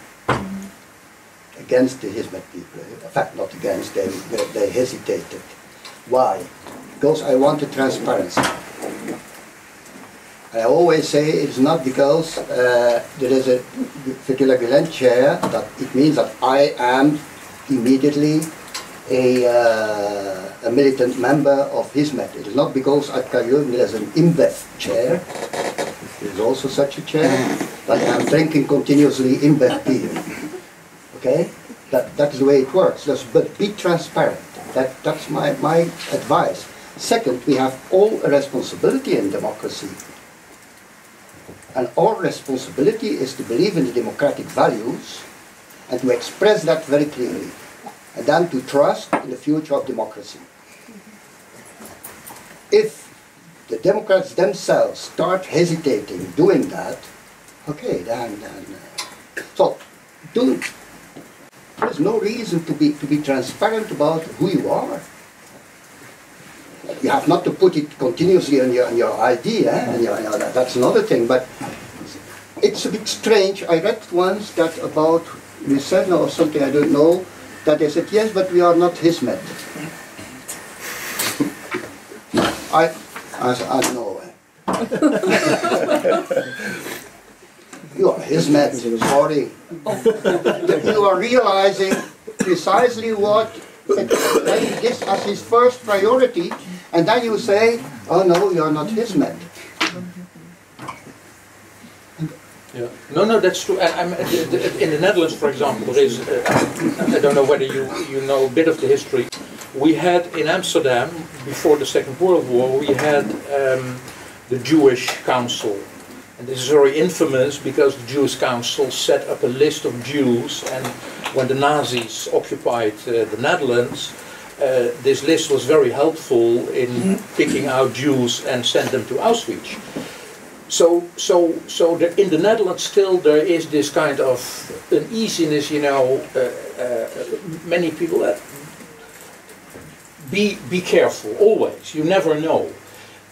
Against the Hizmet people. In fact, not against, they, they, hesitated. Why? Because I wanted transparency. I always say it's not because uh, there is a Fethullah Gülen chair that it means that I am immediately a, uh, a militant member of Hizmet. It is not because at KU there is an InBev chair, there is also such a chair, that I am drinking continuously InBev beer. Okay? That, that is the way it works. Just, but be transparent. That, that's my, my advice. Second, we have all a responsibility in democracy. And our responsibility is to believe in the democratic values and to express that very clearly. And then to trust in the future of democracy. If the Democrats themselves start hesitating doing that, okay, then, then uh, so do there's no reason to be to be transparent about who you are. You have not to put it continuously on your on your ID, eh? and your, your, that's another thing. But it's a bit strange. I read once that about Lucerna or something I don't know that they said yes, but we are not Hizmet. I I said, I know. you are Hizmet, sorry. you are realizing precisely what gives as his first priority, and then you say, oh no, you are not his Hizmet. Yeah. No, no, that's true. In the Netherlands, for example, there is, uh, I don't know whether you, you know a bit of the history. We had in Amsterdam, before the Second World War, we had um, the Jewish Council. And this is very infamous because the Jewish Council set up a list of Jews and when the Nazis occupied uh, the Netherlands, uh, this list was very helpful in picking out Jews and send them to Auschwitz. So, so, so there, in the Netherlands still there is this kind of uneasiness, you know, uh, uh, many people, uh, be, be careful, always, you never know.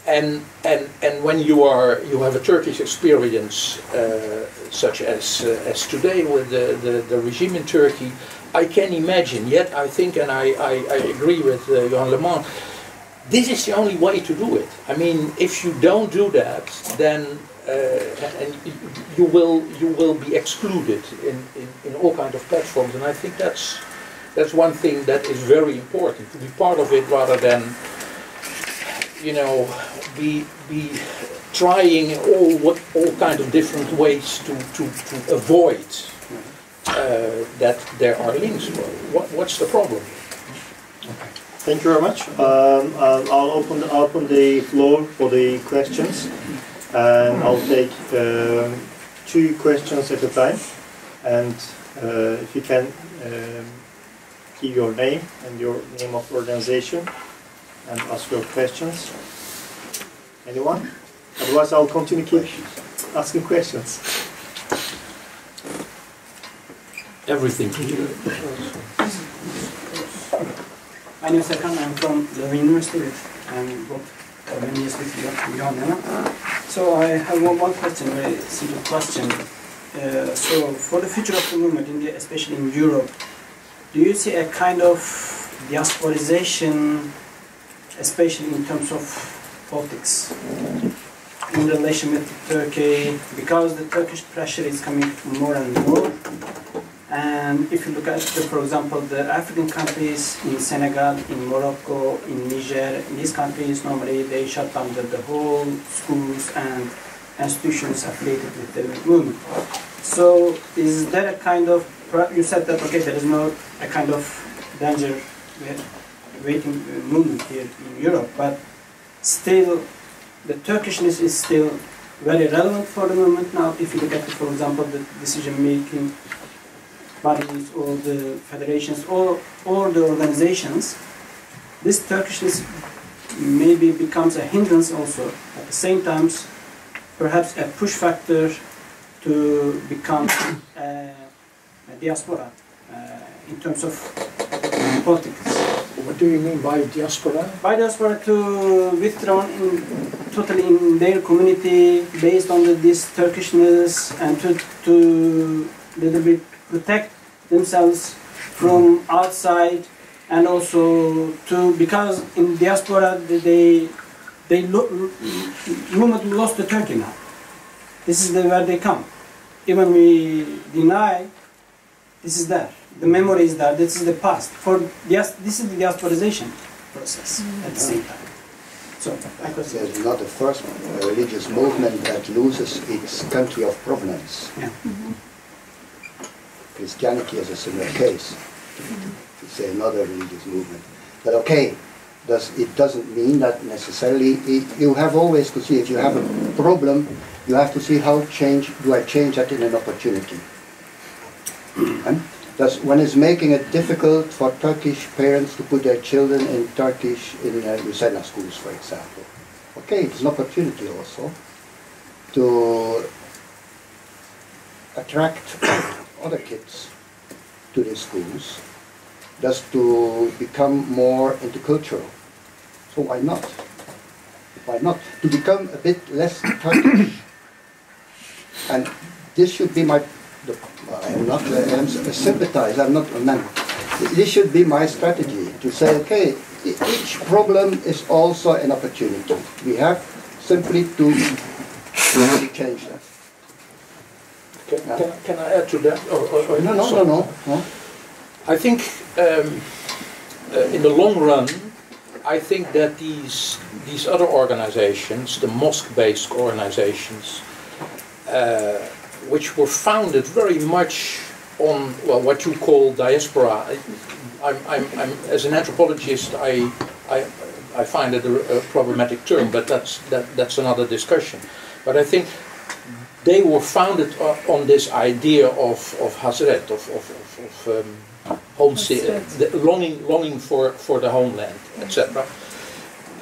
And, and, and when you, are, you have a Turkish experience, uh, such as, uh, as today with the, the, the, regime in Turkey, I can imagine, yet I think, and I, I, I agree with Johan Leman, this is the only way to do it. I mean, if you don't do that, then uh, and you will you will be excluded in, in, in all kinds of platforms. And I think that's that's one thing that is very important to be part of it rather than you know be be trying all what all kinds of different ways to to, to avoid uh, that there are links. What, what's the problem? Okay. Thank you very much. Um, I'll open the, open the floor for the questions, and I'll take um, two questions at a time. And uh, if you can um, give your name and your name of organization and ask your questions. Anyone? Otherwise, I'll continue keep asking questions. Everything. My name is Erkan. I'm from the University. I'm both many years with Johan So I have one, one question, very simple question. Uh, so for the future of the movement, in the, especially in Europe, do you see a kind of diasporization, especially in terms of politics, in relation with Turkey, because the Turkish pressure is coming more and more, and if you look at, the, for example, the African countries in Senegal, in Morocco, in Niger, in these countries, normally they shut down the, the whole schools and institutions affiliated with the movement. So is there a kind of, you said that, okay, there is no a kind of danger waiting uh, movement here in Europe, but still the Turkishness is still very relevant for the movement now. If you look at, for example, the decision making bodies or the federations or, or the organizations, this Turkishness maybe becomes a hindrance also. At the same time, perhaps a push factor to become a, a diaspora uh, in terms of politics. What do you mean by diaspora? By diaspora to withdraw in, totally in their community based on the, this Turkishness and to, to little bit protect themselves from outside and also to because in diaspora they they lo movement lost to Turkey now. This is the, where they come. Even we deny, this is there. The memory is there. This is the past. For yes, this is the diasporization process at the same time. So, There's not the first religious movement that loses its country of provenance. Yeah. Mm -hmm. Christianity is a similar case. It's another religious movement. But okay, does, it doesn't mean that necessarily, i- you have always to see, if you have a problem, you have to see how change, do I change that in an opportunity? And That's when it's making it difficult for Turkish parents to put their children in Turkish, in uh, Lucerna schools, for example. Okay, it's an opportunity also to attract other kids to the schools, just to become more intercultural. So why not? Why not? To become a bit less Turkish. And this should be my, the, I'm not, I'm a sympathize, I'm not a man. This should be my strategy, to say, okay, each problem is also an opportunity. We have simply to change that. Can, can, can I add to that? Or, or, or- No, no, no, no. no. I think um, uh, in the long run, I think that these these other organizations, the mosque-based organizations, uh, which were founded very much on well what you call diaspora. I'm, I'm, I'm, as an anthropologist, I, I, I find it a, a problematic term, but that's that, that's another discussion. But I think they were founded on this idea of, of Hasret, of, of, of, um, the longing, longing for, for the homeland, etc.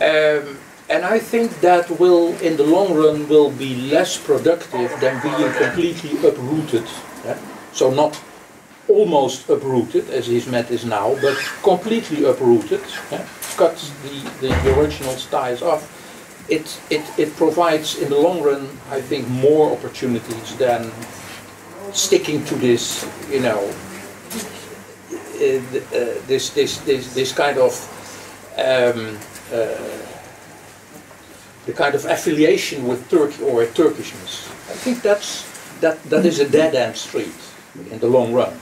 Um, and I think that will, in the long run, will be less productive than being completely uprooted. yeah. So not almost uprooted, as Hizmet is now, but completely uprooted. yeah. Cut the, the, the original ties off it, it, it provides in the long run, I think, more opportunities than sticking to this, you know, uh, uh, this, this, this, this kind of, um, uh, the kind of affiliation with Turkey or Turkishness. I think that's, that, that is a dead end street in the long run.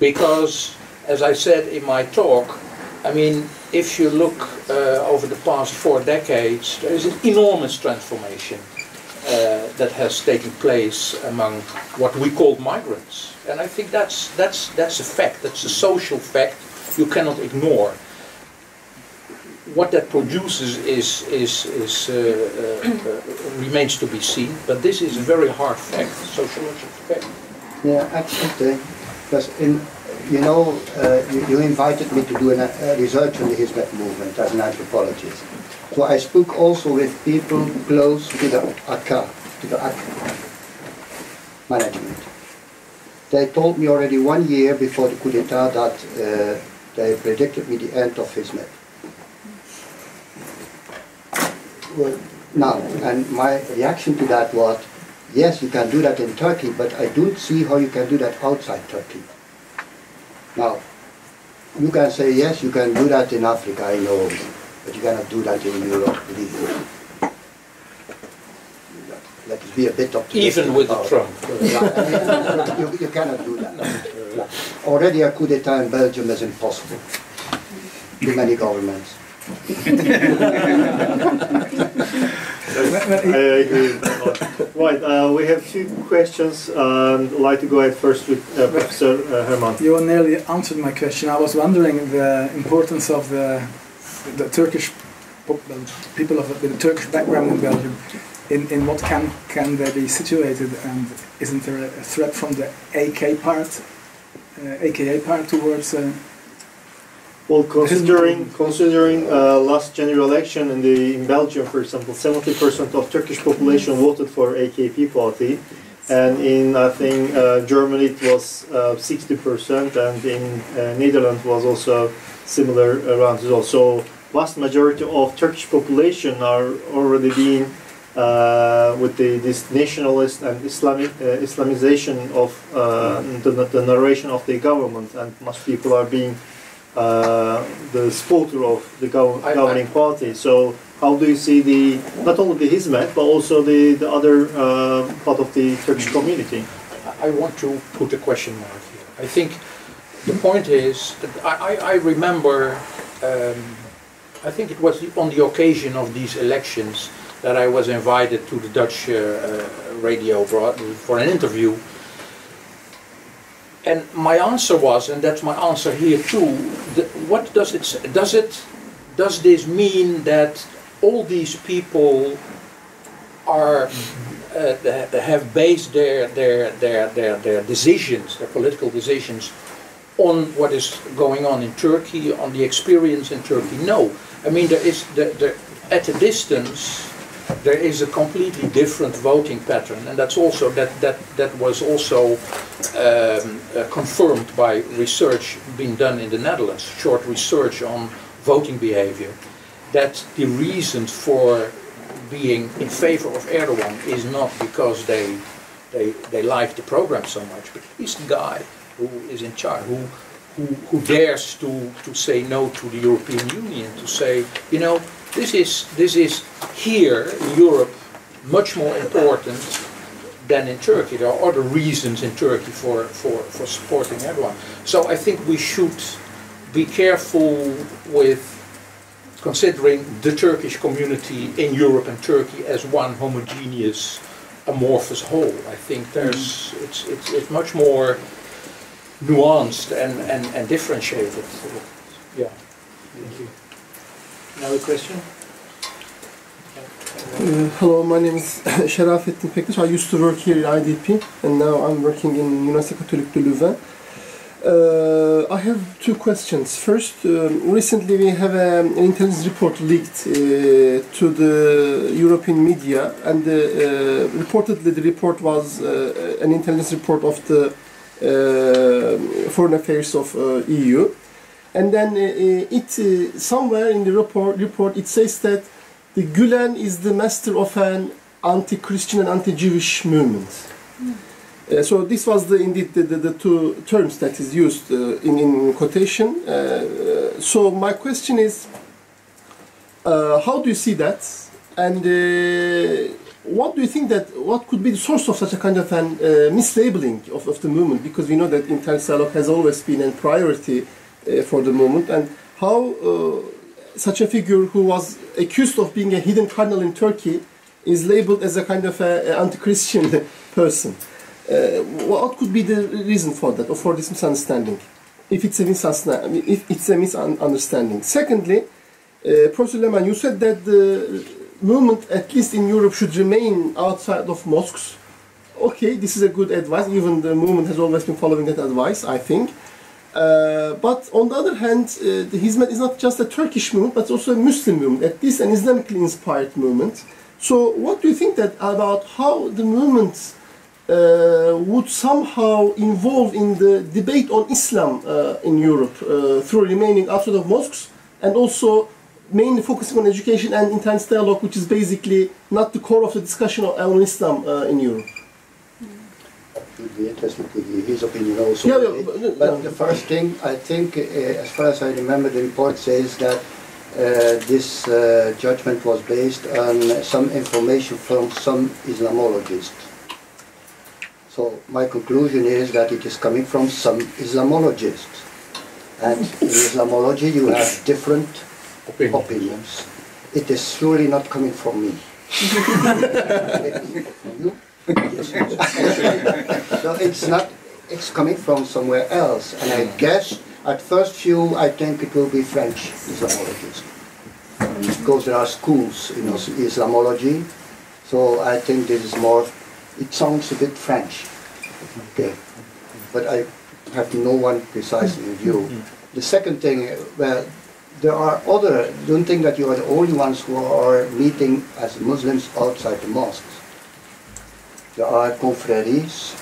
Because, as I said in my talk, I mean, if you look uh, over the past four decades, there is an enormous transformation uh, that has taken place among what we call migrants. And I think that's, that's, that's a fact, that's a social fact you cannot ignore. What that produces is, is, is, uh, uh, remains to be seen, but this is a very hard fact, sociological fact. Yeah, absolutely. Because in, you know, uh, you, you invited me to do an, uh, research on the Hizmet movement as an anthropologist. So I spoke also with people close to the AK, to the AK management. They told me already one year before the coup d'etat that uh, they predicted me the end of Hizmet. Well, now, and my reaction to that was, yes, you can do that in Turkey, but I don't see how you can do that outside Turkey. Now, you can say, yes, you can do that in Africa, I know, but you cannot do that in Europe, believe me. Let us be a bit optimistic. Even with about- Trump. You, you cannot do that. Yeah. Already a coup d'etat in Belgium is impossible. Too many governments. I agree. Right, uh, we have two questions. Um, I'd like to go ahead first with uh, Professor uh, Herman. You nearly answered my question. I was wondering the importance of the, the Turkish people of a Turkish background in Belgium. In, in what camp can they be situated, and isn't there a threat from the AK part, uh, AKA part towards? Uh, Well, considering considering uh, last general election in the in Belgium, for example, 70% of Turkish population voted for AKP party, and in I think uh, Germany it was uh, 60%, and in uh, Netherlands was also similar around as well. So vast majority of Turkish population are already being uh, with the, this nationalist and Islamic uh, Islamization of uh, the, the narration of the government, and most people are being uh, the supporter of the gov- I- I- governing party. So how do you see the not only the Hizmet but also the, the other uh, part of the Turkish community? I want to put a question mark here. I think the point is that I, I, remember, um, I think it was on the occasion of these elections that I was invited to the Dutch uh, uh, radio broad, for an interview. And my answer was, and that's my answer here too, what does it, s- does it does this mean that all these people are uh, have based their, their, their, their, their decisions, their political decisions, on what is going on in Turkey, on the experience in Turkey? No. I mean, there is the, the, at a distance, there is a completely different voting pattern, and that's also that that that was also um, uh, confirmed by research being done in the Netherlands, short research on voting behavior, that the reason for being in favor of Erdogan is not because they they they like the program so much, but he's the guy who is in charge, who who, who dares to, to say no to the European Union, to say, you know, this is this is here in Europe much more important than in Turkey. There are other reasons in Turkey for, for, for supporting Erdogan. So I think we should be careful with considering the Turkish community in Europe and Turkey as one homogeneous, amorphous whole. I think there's mm-hmm. it's, it's, it's much more nuanced and, and, and differentiated. Yeah. Another question? Uh, hello, my name is Şerafettin Pektaş. I used to work here in IDP and now I'm working in Université Catholique de Louvain. Uh, I have two questions. First, um, recently we have um, an intelligence report leaked uh, to the European media, and the, uh, reportedly the report was uh, an intelligence report of the uh, foreign affairs of EU. And then uh, it uh, somewhere in the report, report it says that the Gulen is the master of an anti-Christian and anti-Jewish movement. Uh, so this was the indeed the, the, the two terms that is used uh, in, in quotation. Uh, uh, so my question is, uh, how do you see that, and uh, what do you think that what could be the source of such a kind of an uh, mislabeling of, of the movement? Because we know that intense dialogue has always been a priority uh, for the movement, and how uh, such a figure who was accused of being a hidden cardinal in Turkey is labeled as a kind of a, a anti-Christian person. Uh, what could be the reason for that, or for this misunderstanding? If it's a misunderstanding, if it's a misunderstanding. Secondly, uh, Professor Leman, you said that the movement, at least in Europe, should remain outside of mosques. Okay, this is a good advice. Even the movement has always been following that advice, I think. Uh, but on the other hand, uh, the Hizmet is not just a Turkish movement, but also a Muslim movement, at least an Islamically inspired movement. So, what do you think that about how the movement uh, would somehow involve in the debate on Islam uh, in Europe uh, through remaining outside of mosques and also mainly focusing on education and intense dialogue, which is basically not the core of the discussion on Islam in Europe? Would be interesting to hear his opinion also. Yeah, yeah, but- But yeah. the first thing, I think, uh, as far as I remember, the report says that uh, this uh, judgment was based on some information from some Islamologists. So my conclusion is that it is coming from some Islamologists. And in Islamology you have different Opinion. opinions. It is surely not coming from me. So it's not, it's coming from somewhere else. And I guess, at first view, I think it will be French Islamologists. Because there are schools in Is- Islamology, so I think this is more, it sounds a bit French. Okay. But I have no one precise in view. The second thing, well, there are other, don't think that you are the only ones who are meeting as Muslims outside the mosques. There are confreries,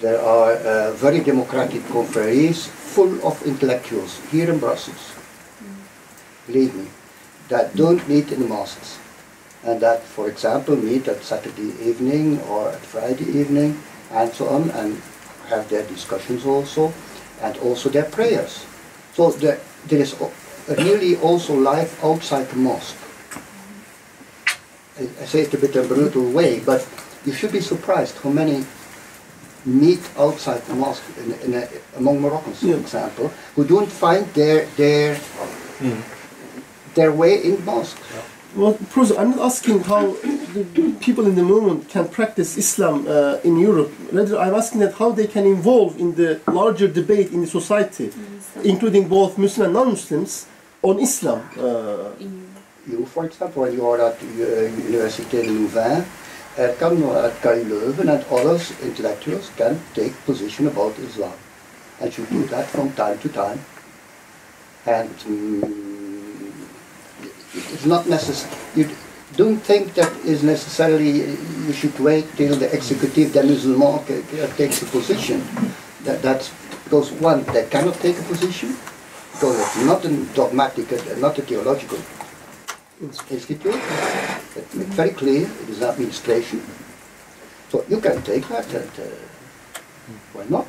there are uh, very democratic confreries full of intellectuals here in Brussels. Believe me, that don't meet in the mosques. And that, for example, meet at Saturday evening or at Friday evening and so on and have their discussions also and also their prayers. So there, there is really also life outside the mosque. I, I say it a bit in a brutal way, but you should be surprised how many meet outside the mosque in, in a, among Moroccans, Yeah. for example, who don't find their their their way in mosques. Well, Professor, I'm not asking how the people in the movement can practice Islam uh, in Europe. Rather, I'm asking that how they can involve in the larger debate in the society, including both Muslim and non-Muslims, on Islam. Uh, Jo, for example, when you are at uh, University in Louvain, Erkan at KU Leuven and others intellectuals can take position about Islam. And should do that from time to time. And mm, it's not necessary. You don't think that is necessarily you should wait till the executive ca- ca- takes a position. That, that's because one, they cannot take a position because it's not a dogmatic, not a theological institute. It's very clear, it is administration. So you can take that, and uh, why not?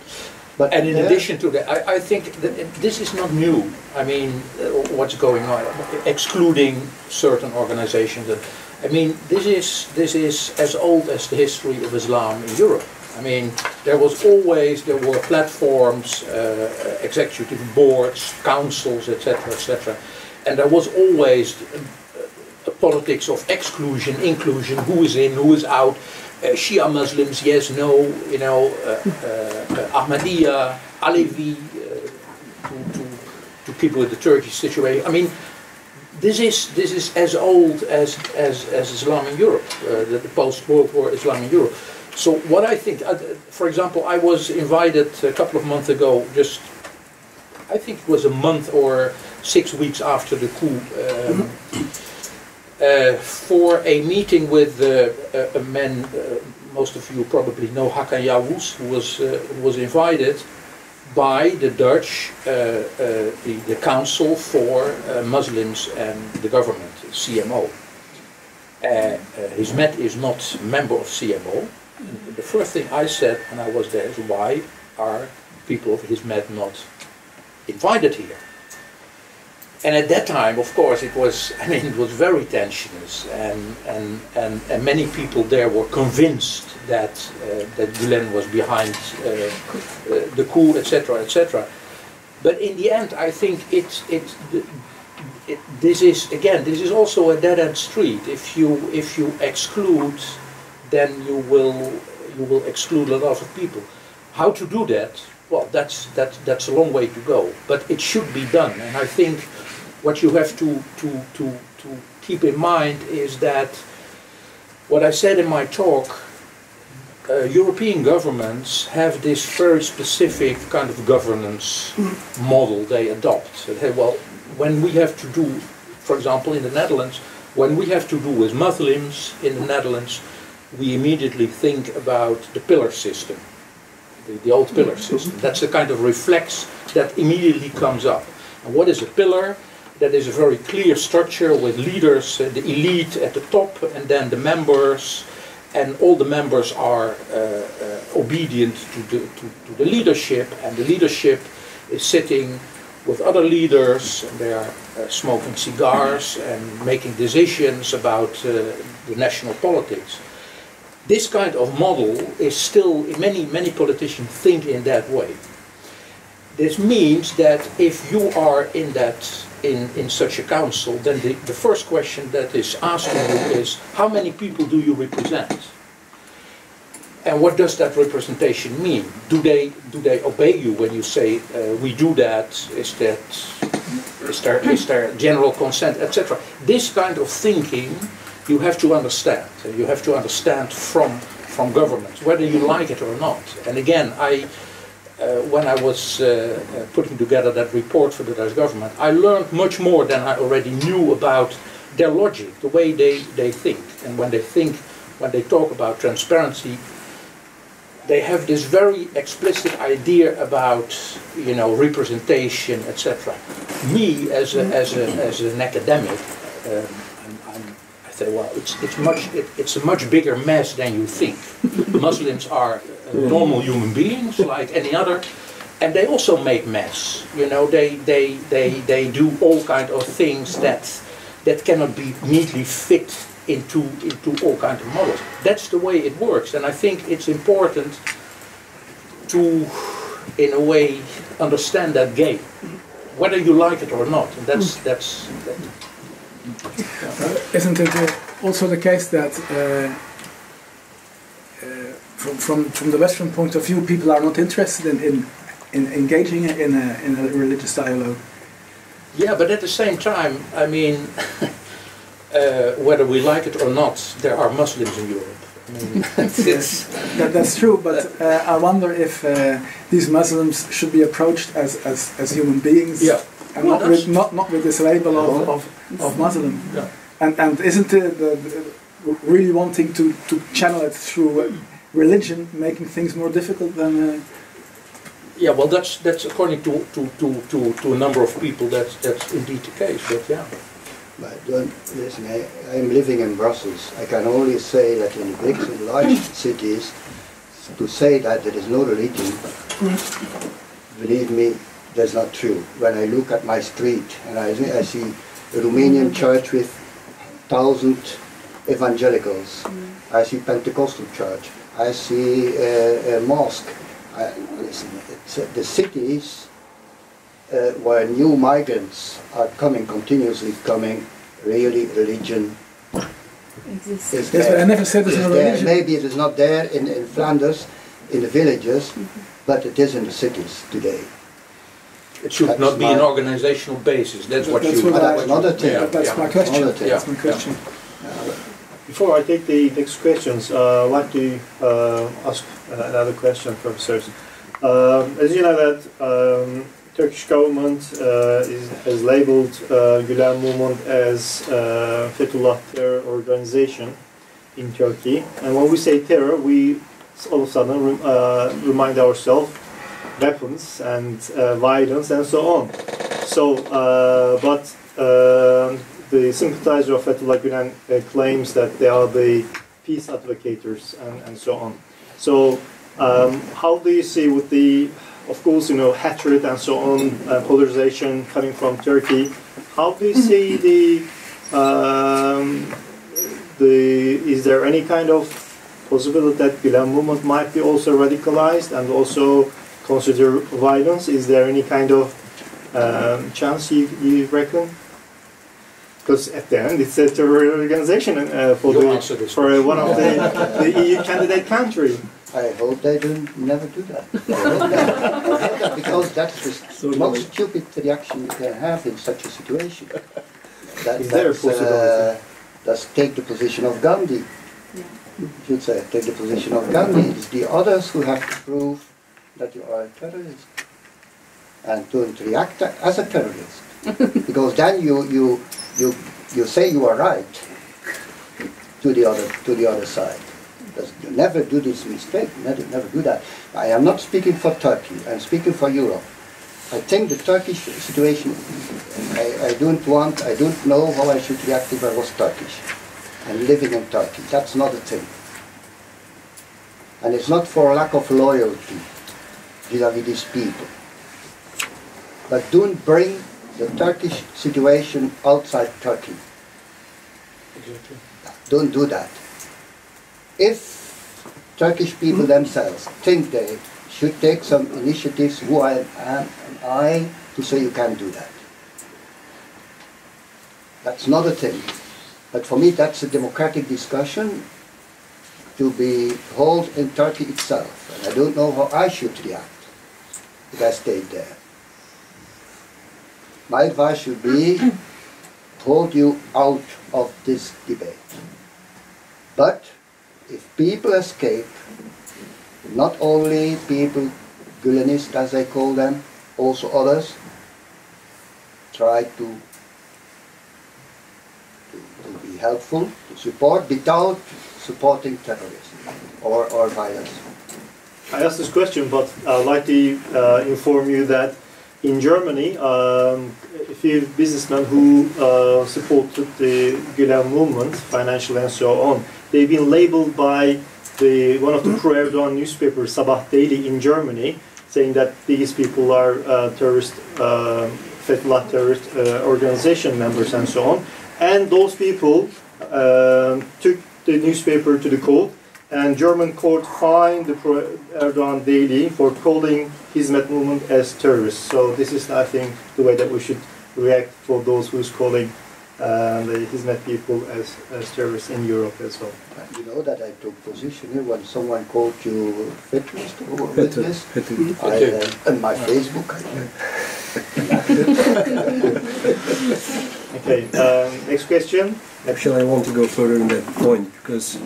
But And in there- addition to that, I, I think that it- this is not new. I mean, uh, what's going on, excluding certain organizations. That, I mean, this is this is as old as the history of Islam in Europe. I mean, there was always there were platforms, uh, executive boards, councils, etc., etc., and there was always politics of exclusion, inclusion, who is in, who is out, uh, Shia Muslims, yes, no, you know, uh, uh, uh, Ahmadiyya, Alevi, to, to, to people with the Turkish situation. I mean, this is this is as old as as, as Islam in Europe, uh, the, the post-World War Islam in Europe. So what I think, uh, for example, I was invited a couple of months ago, just I think it was a month or six weeks after the coup. Um, uh, for a meeting with uh, a, man, uh, most of you probably know Hakan Yavuz, who was, uh, was invited by the Dutch, the, the Council for Muslims and the government, CMO. Hizmet is not member of CMO. And the first thing I said when I was there is why are people of Hizmet not invited here? And at that time, of course, it was, I mean, it was very tensionous, and, and, and, and many people there were convinced that, uh, that Gulen was behind uh, uh, the coup, etc., etc. But in the end, I think it, it, it, this is, again, this is also a dead-end street. If you, if you exclude, then you will, you will exclude a lot of people. How to do that? Well, that's, that, that's a long way to go, but it should be done, and I think what you have to, to, to, to keep in mind is that what I said in my talk, uh, European governments have this very specific kind of governance model they adopt. Well, when we have to do, for example, in the Netherlands, when we have to do with Muslims in the Netherlands, we immediately think about the pillar system, the, the old pillar system. That's the kind of reflex that immediately comes up. And what is a pillar? That is a very clear structure with leaders, uh, the elite at the top, and then the members, and all the members are uh, uh, obedient to the, to, to the leadership, and the leadership is sitting with other leaders, and they are uh, smoking cigars and making decisions about uh, the national politics. This kind of model is still, many, many politicians think in that way. This means that if you are in that in, in such a council, then the, the first question that is asked you is, how many people do you represent? And what does that representation mean? Do they, do they obey you when you say, uh, we do that? Is that, is there, is there general consent, etc.? This kind of thinking you have to understand. You have to understand from, from government, whether you like it or not. And again, I, uh, when I was uh, uh, putting together that report for the Dutch government, I learned much more than I already knew about their logic, the way they, they think. And when they think, when they talk about transparency, they have this very explicit idea about, you know, representation, etc. Me, as, a, as, a, as an academic, um, I say, well, it's, it's, much, it, it's a much bigger mess than you think. Muslims are normal human beings like any other. And they also make mess you know they they they they do all kind of things that that cannot be neatly fit into into all kind of models. That's the way it works and i think it's important to in a way understand that game whether you like it or not. And that's that's that. Isn't it also the case that uh, from, from, from the Western point of view, people are not interested in, in, in engaging in a, in a religious dialogue. Yeah, but at the same time, I mean, uh, whether we like it or not, there are Muslims in Europe. I mean, it's, That, that's true, but uh, I wonder if uh, these Muslims should be approached as, as, as human beings yeah, and Well, not, with, not, not with this label of, of, of Muslim. Yeah. And, and isn't the, the, the really wanting to, to channel it through religion making things more difficult than. Uh, yeah. Well, that's that's according to to, to, to, to a number of people. That's that's indeed the case. But yeah, But don't, listen, I, I'm living in Brussels. I can only say that in big, large cities, to say that there is no religion, believe me, that's not true. When I look at my street and I, see- I see a Romanian church with thousand evangelicals, I see Pentecostal church, I see uh, a mosque. I, listen, it's, uh, the cities uh, where new migrants are coming, continuously coming, really religion Exists. is yes, but I never said there's Is no there. religion. Maybe it is not there in, in Flanders, in the villages, Mm-hmm. but it is in the cities today. it should That's not be an organizational basis. That's what That's you. what That's another thing. Yeah, that's yeah. my question. Another thing. That's my Yeah, question. Before I take the next questions, uh, I'd like to uh, ask uh, another question, professors. Um, as you know that um, Turkish government uh, is, has labeled uh, Gülen movement as uh, Fethullah terror organization in Turkey. And when we say terror, we all of a sudden uh, remind ourselves weapons and uh, violence and so on. So, uh, but um the sympathizer of Fethullah Gülen uh, claims that they are the peace advocates and, and so on. So, um, how do you see with the, of course, you know, hatred and so on, uh, polarization coming from Turkey? How do you see the, um, the, is there any kind of possibility that Gülen movement might be also radicalized and also consider violence? Is there any kind of um, chance you, you reckon? Because at the end, it's a terrorist organization uh, for, You the, for uh, one of the, the EU candidate country. I hope they do never do that. I hope that, I hope that because that's the most stupid reaction you can have in such a situation. That, Is there a that's, uh, that's take the position of Gandhi. You should say take the position of Gandhi. It's the others who have to prove that you are a terrorist and don't react as a terrorist. because then you you you you say you are right to the other to the other side. You never do this mistake. Never never do that. I am not speaking for Turkey. I'm speaking for Europe. I think the Turkish situation. I, I don't want. I don't know how I should react if I was Turkish and living in Turkey. That's not a thing. And it's not for lack of loyalty vis-à-vis these people. But don't bring the Turkish situation outside Turkey. Exactly. Don't do that. If Turkish people themselves think they should take some initiatives, who I am and I to say you can't do that. That's not a thing. But for me, that's a democratic discussion to be held in Turkey itself. And I don't know how I should react if I stayed there. My advice should be hold you out of this debate. But if people escape, not only people, Gülenists as they call them, also others, try to, to, to be helpful, to support, without supporting terrorism or, or violence. I asked this question, but I'd like to uh, inform you that in Germany, um, a few businessmen who uh, supported the Gülen movement, financially and so on, they've been labeled by the one of the pro-Erdogan newspapers, Sabah Daily in Germany, saying that these people are uh, terrorist, uh, terrorist uh, organization members and so on. And those people um took the newspaper to the court and German court fined the pro Erdogan Daily for calling Hizmet movement as terrorists. So this is, I think, the way that we should react for those who's calling uh, the Hizmet people as, as terrorists in Europe as well. You know that I took position here when someone called you fitness or witness. I, uh, on my Facebook, Okay, um, next question. Actually, I want to go further in that point because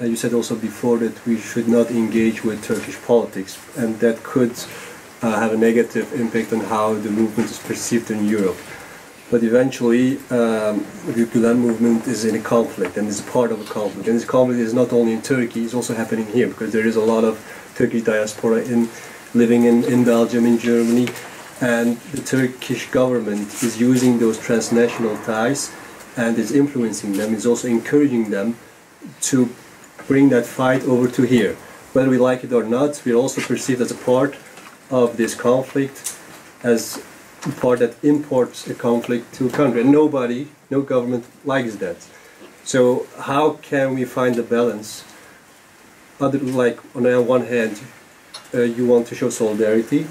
you said also before that we should not engage with Turkish politics, and that could uh, have a negative impact on how the movement is perceived in Europe. But eventually, um, the Gulen movement is in a conflict and is part of a conflict. And this conflict is not only in Turkey; it's also happening here because there is a lot of Turkish diaspora in living in, in Belgium, in Germany, and the Turkish government is using those transnational ties and is influencing them, is also encouraging them to bring that fight over to here. Whether we like it or not, we're also perceived as a part of this conflict, as a part that imports a conflict to a country. And nobody, no government likes that. So how can we find a balance? Other, like on the one hand, uh, you want to show solidarity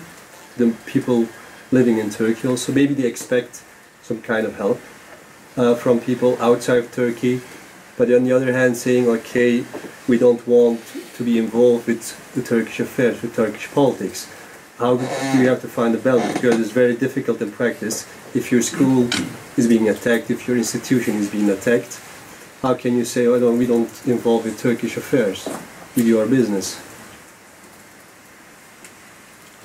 the people living in Turkey. Also, maybe they expect some kind of help uh, from people outside of Turkey. But on the other hand, saying, okay, we don't want to be involved with the Turkish affairs, with Turkish politics. How do you have to find a balance? Because it's very difficult in practice. If your school is being attacked, if your institution is being attacked, how can you say, oh, no, we don't involve with Turkish affairs? We do our business.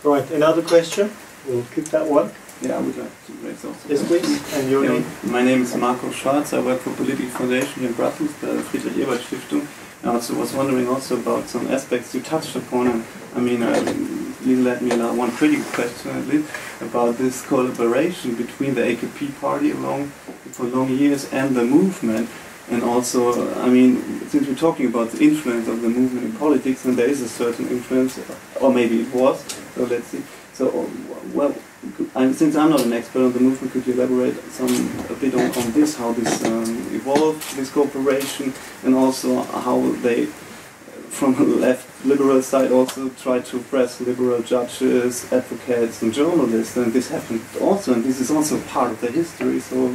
Right, another question? We'll keep that one. Yeah, I would like to raise also. Yes, please. And your Yeah, name? my name is Marco Schwarz. I work for Political Foundation here in Brussels, the Friedrich Ebert Stiftung. I also was wondering also about some aspects you touched upon. And I mean, uh, you let me know one critical question at least about this collaboration between the AKP party along for long years and the movement. And also, I mean, since we're talking about the influence of the movement in politics, and there is a certain influence, or maybe it was, so let's see. So, well, I'm, since I'm not an expert on the movement, could you elaborate some a bit on, on this, how this um, evolved, this cooperation, and also how they, from the left liberal side, also try to press liberal judges, advocates, and journalists, and this happened also, and this is also part of the history. So,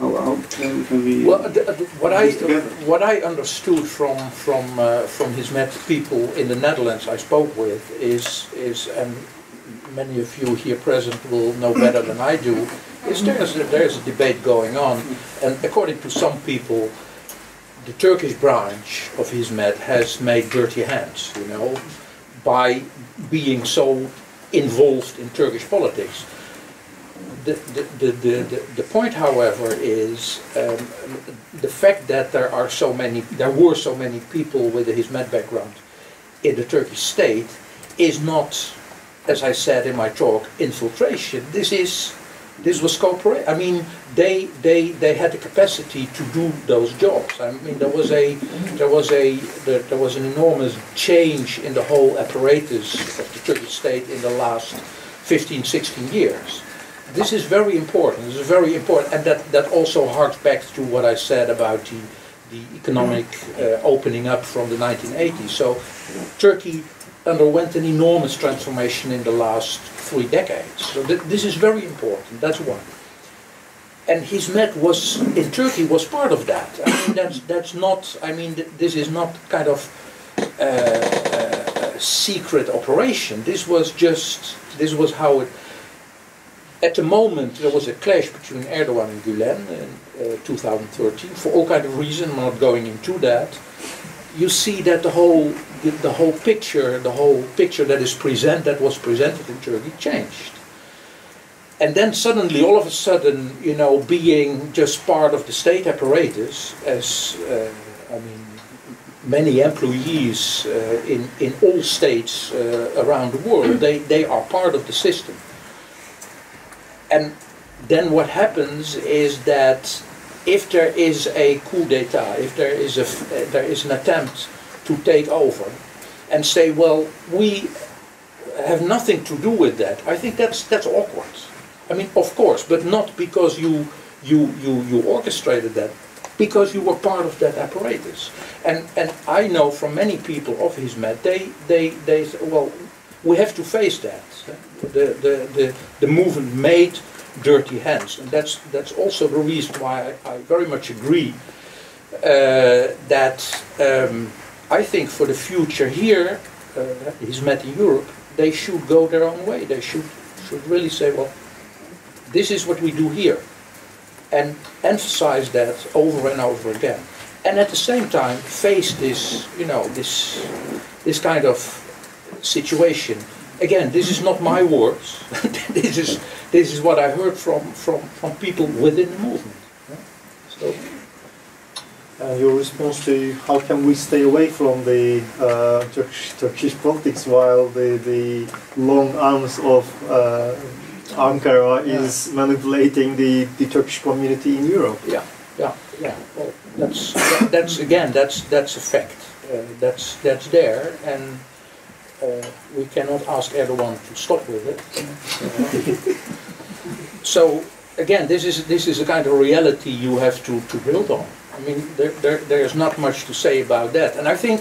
how, how can, can we? Well, what I together. what I understood from from uh, from Hizmet people in the Netherlands I spoke with is is and many of you here present will know better than I do is there's a, there's a debate going on and according to some people the Turkish branch of Hizmet has made dirty hands you know by being so involved in Turkish politics. The, the, the, the, the- point, however, is um, the fact that there are so many, there were so many people with a Hizmet background in the Turkish state is not, as I said in my talk, infiltration. This is, this was corporate. I mean, they, they, they had the capacity to do those jobs. I mean, there was a, there was a, there, there was an enormous change in the whole apparatus of the Turkish state in the last 15, 16 years. This is very important. This is very important, and that, that also harks back to what I said about the, the economic uh, opening up from the 1980s. So Turkey underwent an enormous transformation in the last three decades. So th- this is very important. That's one. And Hizmet was in Turkey was part of that. I mean, that's that's not. I mean, th- this is not kind of uh, uh, secret operation. This was just. This was how it. At the moment, there was a clash between Erdogan and Gulen in uh, 2013 for all kind of reasons. I'm not going into that. You see that the whole the, whole picture, the whole picture that is present that was presented in Turkey changed. And then suddenly, all of a sudden, you know, being just part of the state apparatus, as uh, I mean, many employees uh, in in all states uh, around the world, they they are part of the system. And then what happens is that if there is a coup d'état, if there is a there is an attempt to take over, and say, well, we have nothing to do with that. I think that's that's awkward. I mean, of course, but not because you you you you orchestrated that, because you were part of that apparatus. And and I know from many people of his Hizmet, they they they well, we have to face that. The the the, the movement made dirty hands, and that's that's also the reason why I, I very much agree uh, that um, I think for the future here, uh, Hizmet in Europe, they should go their own way. They should should really say, well, this is what we do here. and emphasize that over and over again. And at the same time, face this, you know, this, this kind of situation. Again, this is not my words. this is this is what I heard from from from people within the movement. So Uh, your response to how can we stay away from the uh, Turkish, Turkish politics while the, the long arms of uh, Ankara is manipulating the, the Turkish community in Europe? yeah, yeah, yeah. Well, that's that, that's again that's that's a fact. Uh, that's that's there, and uh, we cannot ask everyone to stop with it. Uh, so again, this is this is a kind of reality you have to, to build on. I mean, there, there there's not much to say about that, and I think.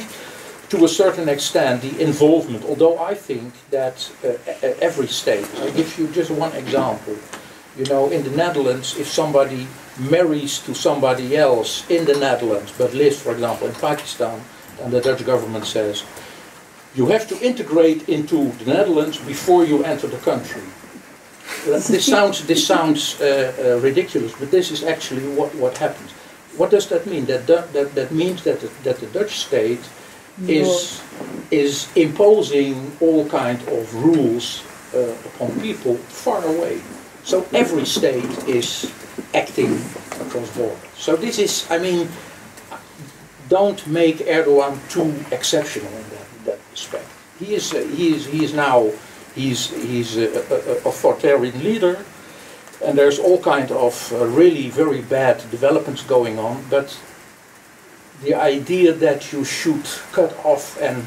To a certain extent, the involvement, although I think that uh, every state, I give you just one example. You know, in the Netherlands, if somebody marries to somebody else in the Netherlands, but lives, for example, in Pakistan, and the Dutch government says, you have to integrate into the Netherlands before you enter the country. This sounds, this sounds uh, uh, ridiculous, but this is actually what, what happens. What does that mean? That, that, that means that the, that the Dutch state is, is imposing all kind of rules uh, upon people far away. So every state is acting across borders. So this is, I mean, don't make Erdogan too exceptional in that, that He is, uh, he is, he is now, he's, he's a, a, a authoritarian leader, and there's all kind of uh, really very bad developments going on, but the idea that you should cut off and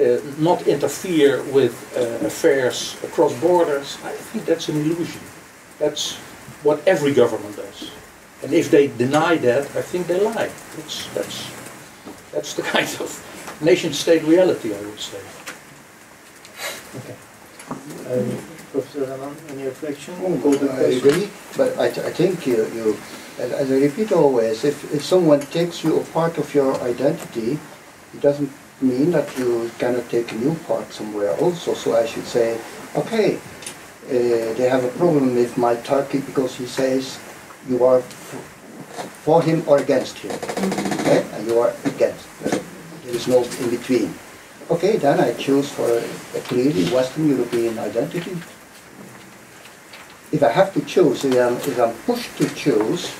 uh, not interfere with uh, affairs across borders, I think that's an illusion. That's what every government does. And if they deny that, I think they lie. That's, that's, that's the kind of nation-state reality, I would say. Okay. Um, Professor Hanan, any reflection? Oh, I agree, but I, th- I think you, you as, as I repeat always, if, if someone takes you a part of your identity, it doesn't mean that you cannot take a new part somewhere also. So I should say, okay, uh, they have a problem with my Turkey because he says you are f- for him or against him, okay? and you are against. There is no in between. Okay, then I choose for a, a clearly Western European identity. If I have to choose, if I'm, if I'm pushed to choose,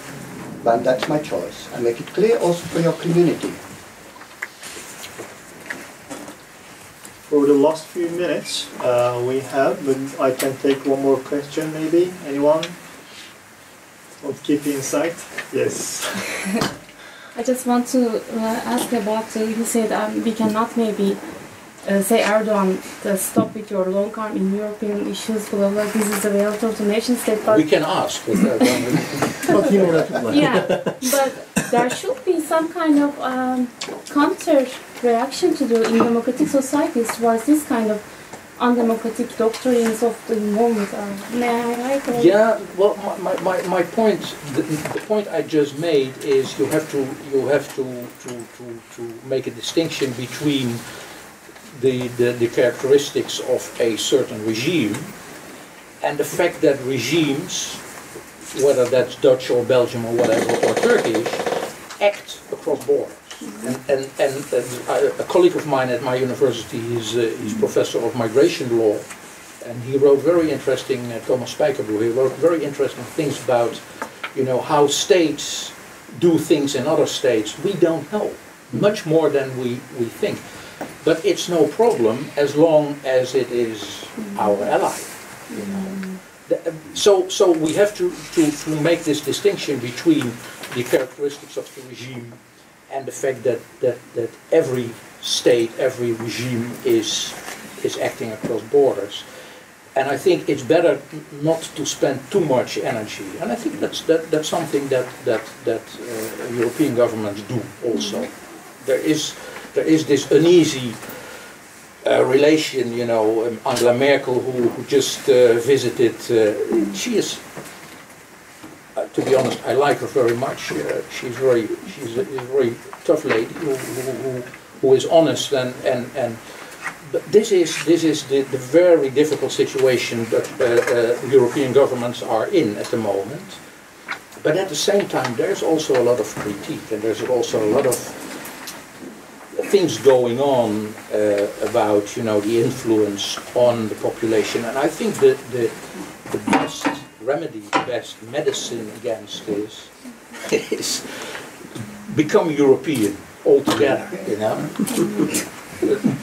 then that's my choice. I make it clear also for your community. For the last few minutes, uh, we have, but I can take one more question maybe. Anyone? Of keep insight? Yes. I just want to uh, ask about, uh, you said um, we cannot maybe uh, say Erdogan to stop with your long arm in European issues, blah, blah, this is the reality of the nation state, but We can ask, but then- But you know that. yeah, but there should be some kind of um, counter reaction to do in democratic societies towards this kind of undemocratic doctrines of the moment. Uh, may I? Yeah, well, my, my, my, my point, the, the point I just made is you have to, you have to, to, to, to make a distinction between the, the, the characteristics of a certain regime and the fact that regimes, whether that's Dutch or Belgium or whatever, or Turkish, act across borders. And, and, and uh, a colleague of mine at my university, he's, uh, he's professor of migration law, and he wrote very interesting, uh, Thomas Spijkerboer, he wrote very interesting things about, you know, how states do things in other states. We don't know, much more than we, we think. But it's no problem as long as it is our ally. You know. The- So, so we have to, to, to make this distinction between the characteristics of the regime and the fact that, that, that every state, every regime is, is acting across borders. And I think it's better not to spend too much energy. And I think that's, that, that's something that, that, that uh, European governments do also. There is, there is this uneasy uh, relation, you know, um, Angela Merkel, who, who just uh, visited, uh, she is, to be honest, I like her very much. Uh, she's very, she's a, a very tough lady who, who, who, is honest and, and, and but this is, this is the, the very difficult situation that uh, uh, European governments are in at the moment. but at the same time, there's also a lot of critique, and there's also a lot of things going on uh, about you know the influence on the population, and I think that the the best remedy, the best medicine against this is become European altogether. You know,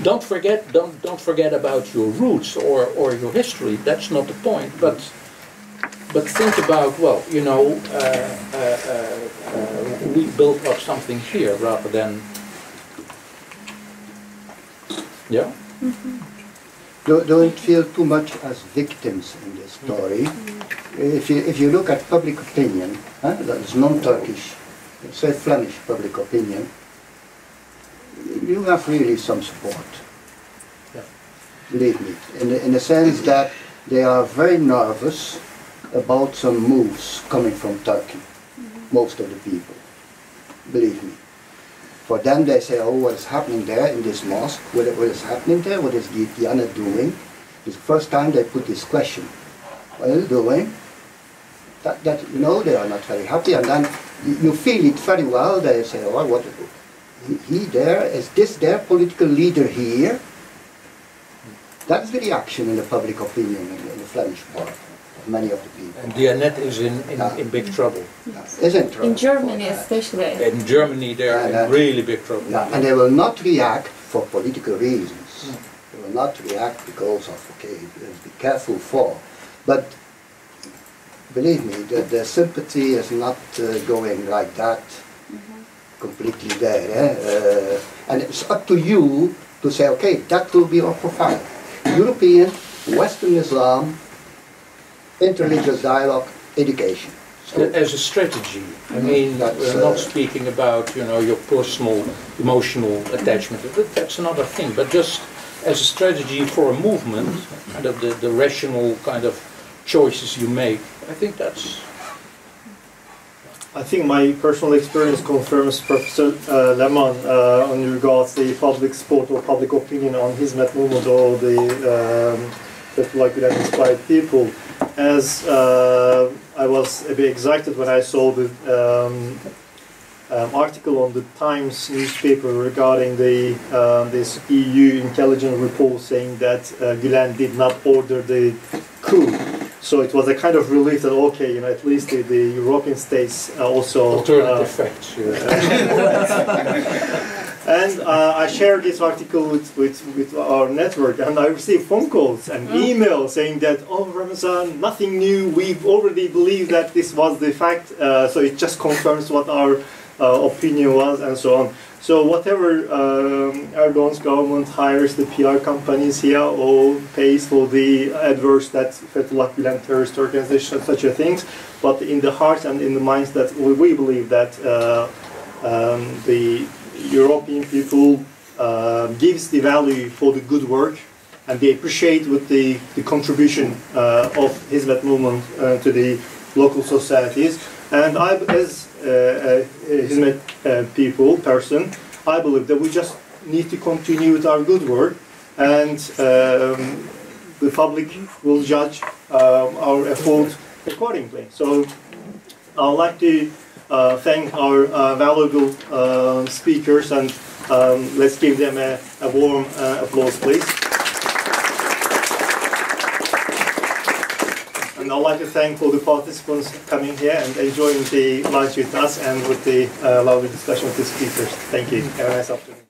don't forget don't don't forget about your roots or or your history. That's not the point, but. But think about, well, you know, uh, uh, uh, we built up something here rather than yeah. Don't, don't feel too much as victims in this story. If you, if you look at public opinion, huh, that's non-Turkish, say Flemish public opinion, you have really some support. Yeah. Believe me, in the, in the sense that they are very nervous about some moves coming from Turkey, mm-hmm. most of the people. Believe me. For them, they say, oh, what is happening there in this mosque? What, what is happening there? What is Diyanet doing? It's the first time they put this question. What are you doing? That, that, you know, they are not very happy. And then you, you feel it very well. They say, oh, what, he, he there, is this their political leader here? That's the reaction in the public opinion in, in the Flemish part of many of the people. And Diyanet is in, in, in big trouble. Isn't trouble In Germany especially. In Germany, they're Yeah, in really big trouble. Yeah, and they will not react for political reasons. They will not react because of, okay, be careful for. But believe me, the, the sympathy is not uh, going like that completely there. Eh? Uh, and it's up to you to say, okay, that will be our profile. European, Western Islam, interreligious dialogue, education. So, As a strategy, I mean, we're not uh, speaking about, you know, your personal emotional attachment. That's another thing. But just as a strategy for a movement, kind of the, the rational kind of choices you make, I think that's I think my personal experience confirms Professor uh, Leman uh, on regards the public support or public opinion on his movement or the um, that like that inspired people. As uh, I was a bit excited when I saw the um, um, article on the Times newspaper regarding the um, this EU intelligence report saying that uh, Gülen did not order the coup. So it was a kind of relief that okay, you know, at least the, the European states uh, also alternative uh, facts. Yeah. and uh, I shared this article with, with, with our network, and I received phone calls and emails saying that, oh, Ramazan, nothing new. We've already believed that this was the fact, uh, so it just confirms what our uh, opinion was, and so on. So whatever um, Erdogan's government hires the PR companies here or pays for the adverse that Fethullah Gülen terrorist organization, such a things, but in the hearts and in the minds that we, believe that uh, um, the European people uh, gives the value for the good work and they appreciate with the, the contribution uh, of Hizmet movement uh, to the local societies. And I, as Hizmet uh, people, person, I believe that we just need to continue with our good work and um, the public will judge um, our effort accordingly. So I'd like to uh, thank our uh, valuable uh, speakers and um, let's give them a, a warm uh, applause, please. And I'd like to thank all the participants coming here and enjoying the lunch with us and with the uh, lovely discussion with the speakers. Thank you. Have a nice afternoon.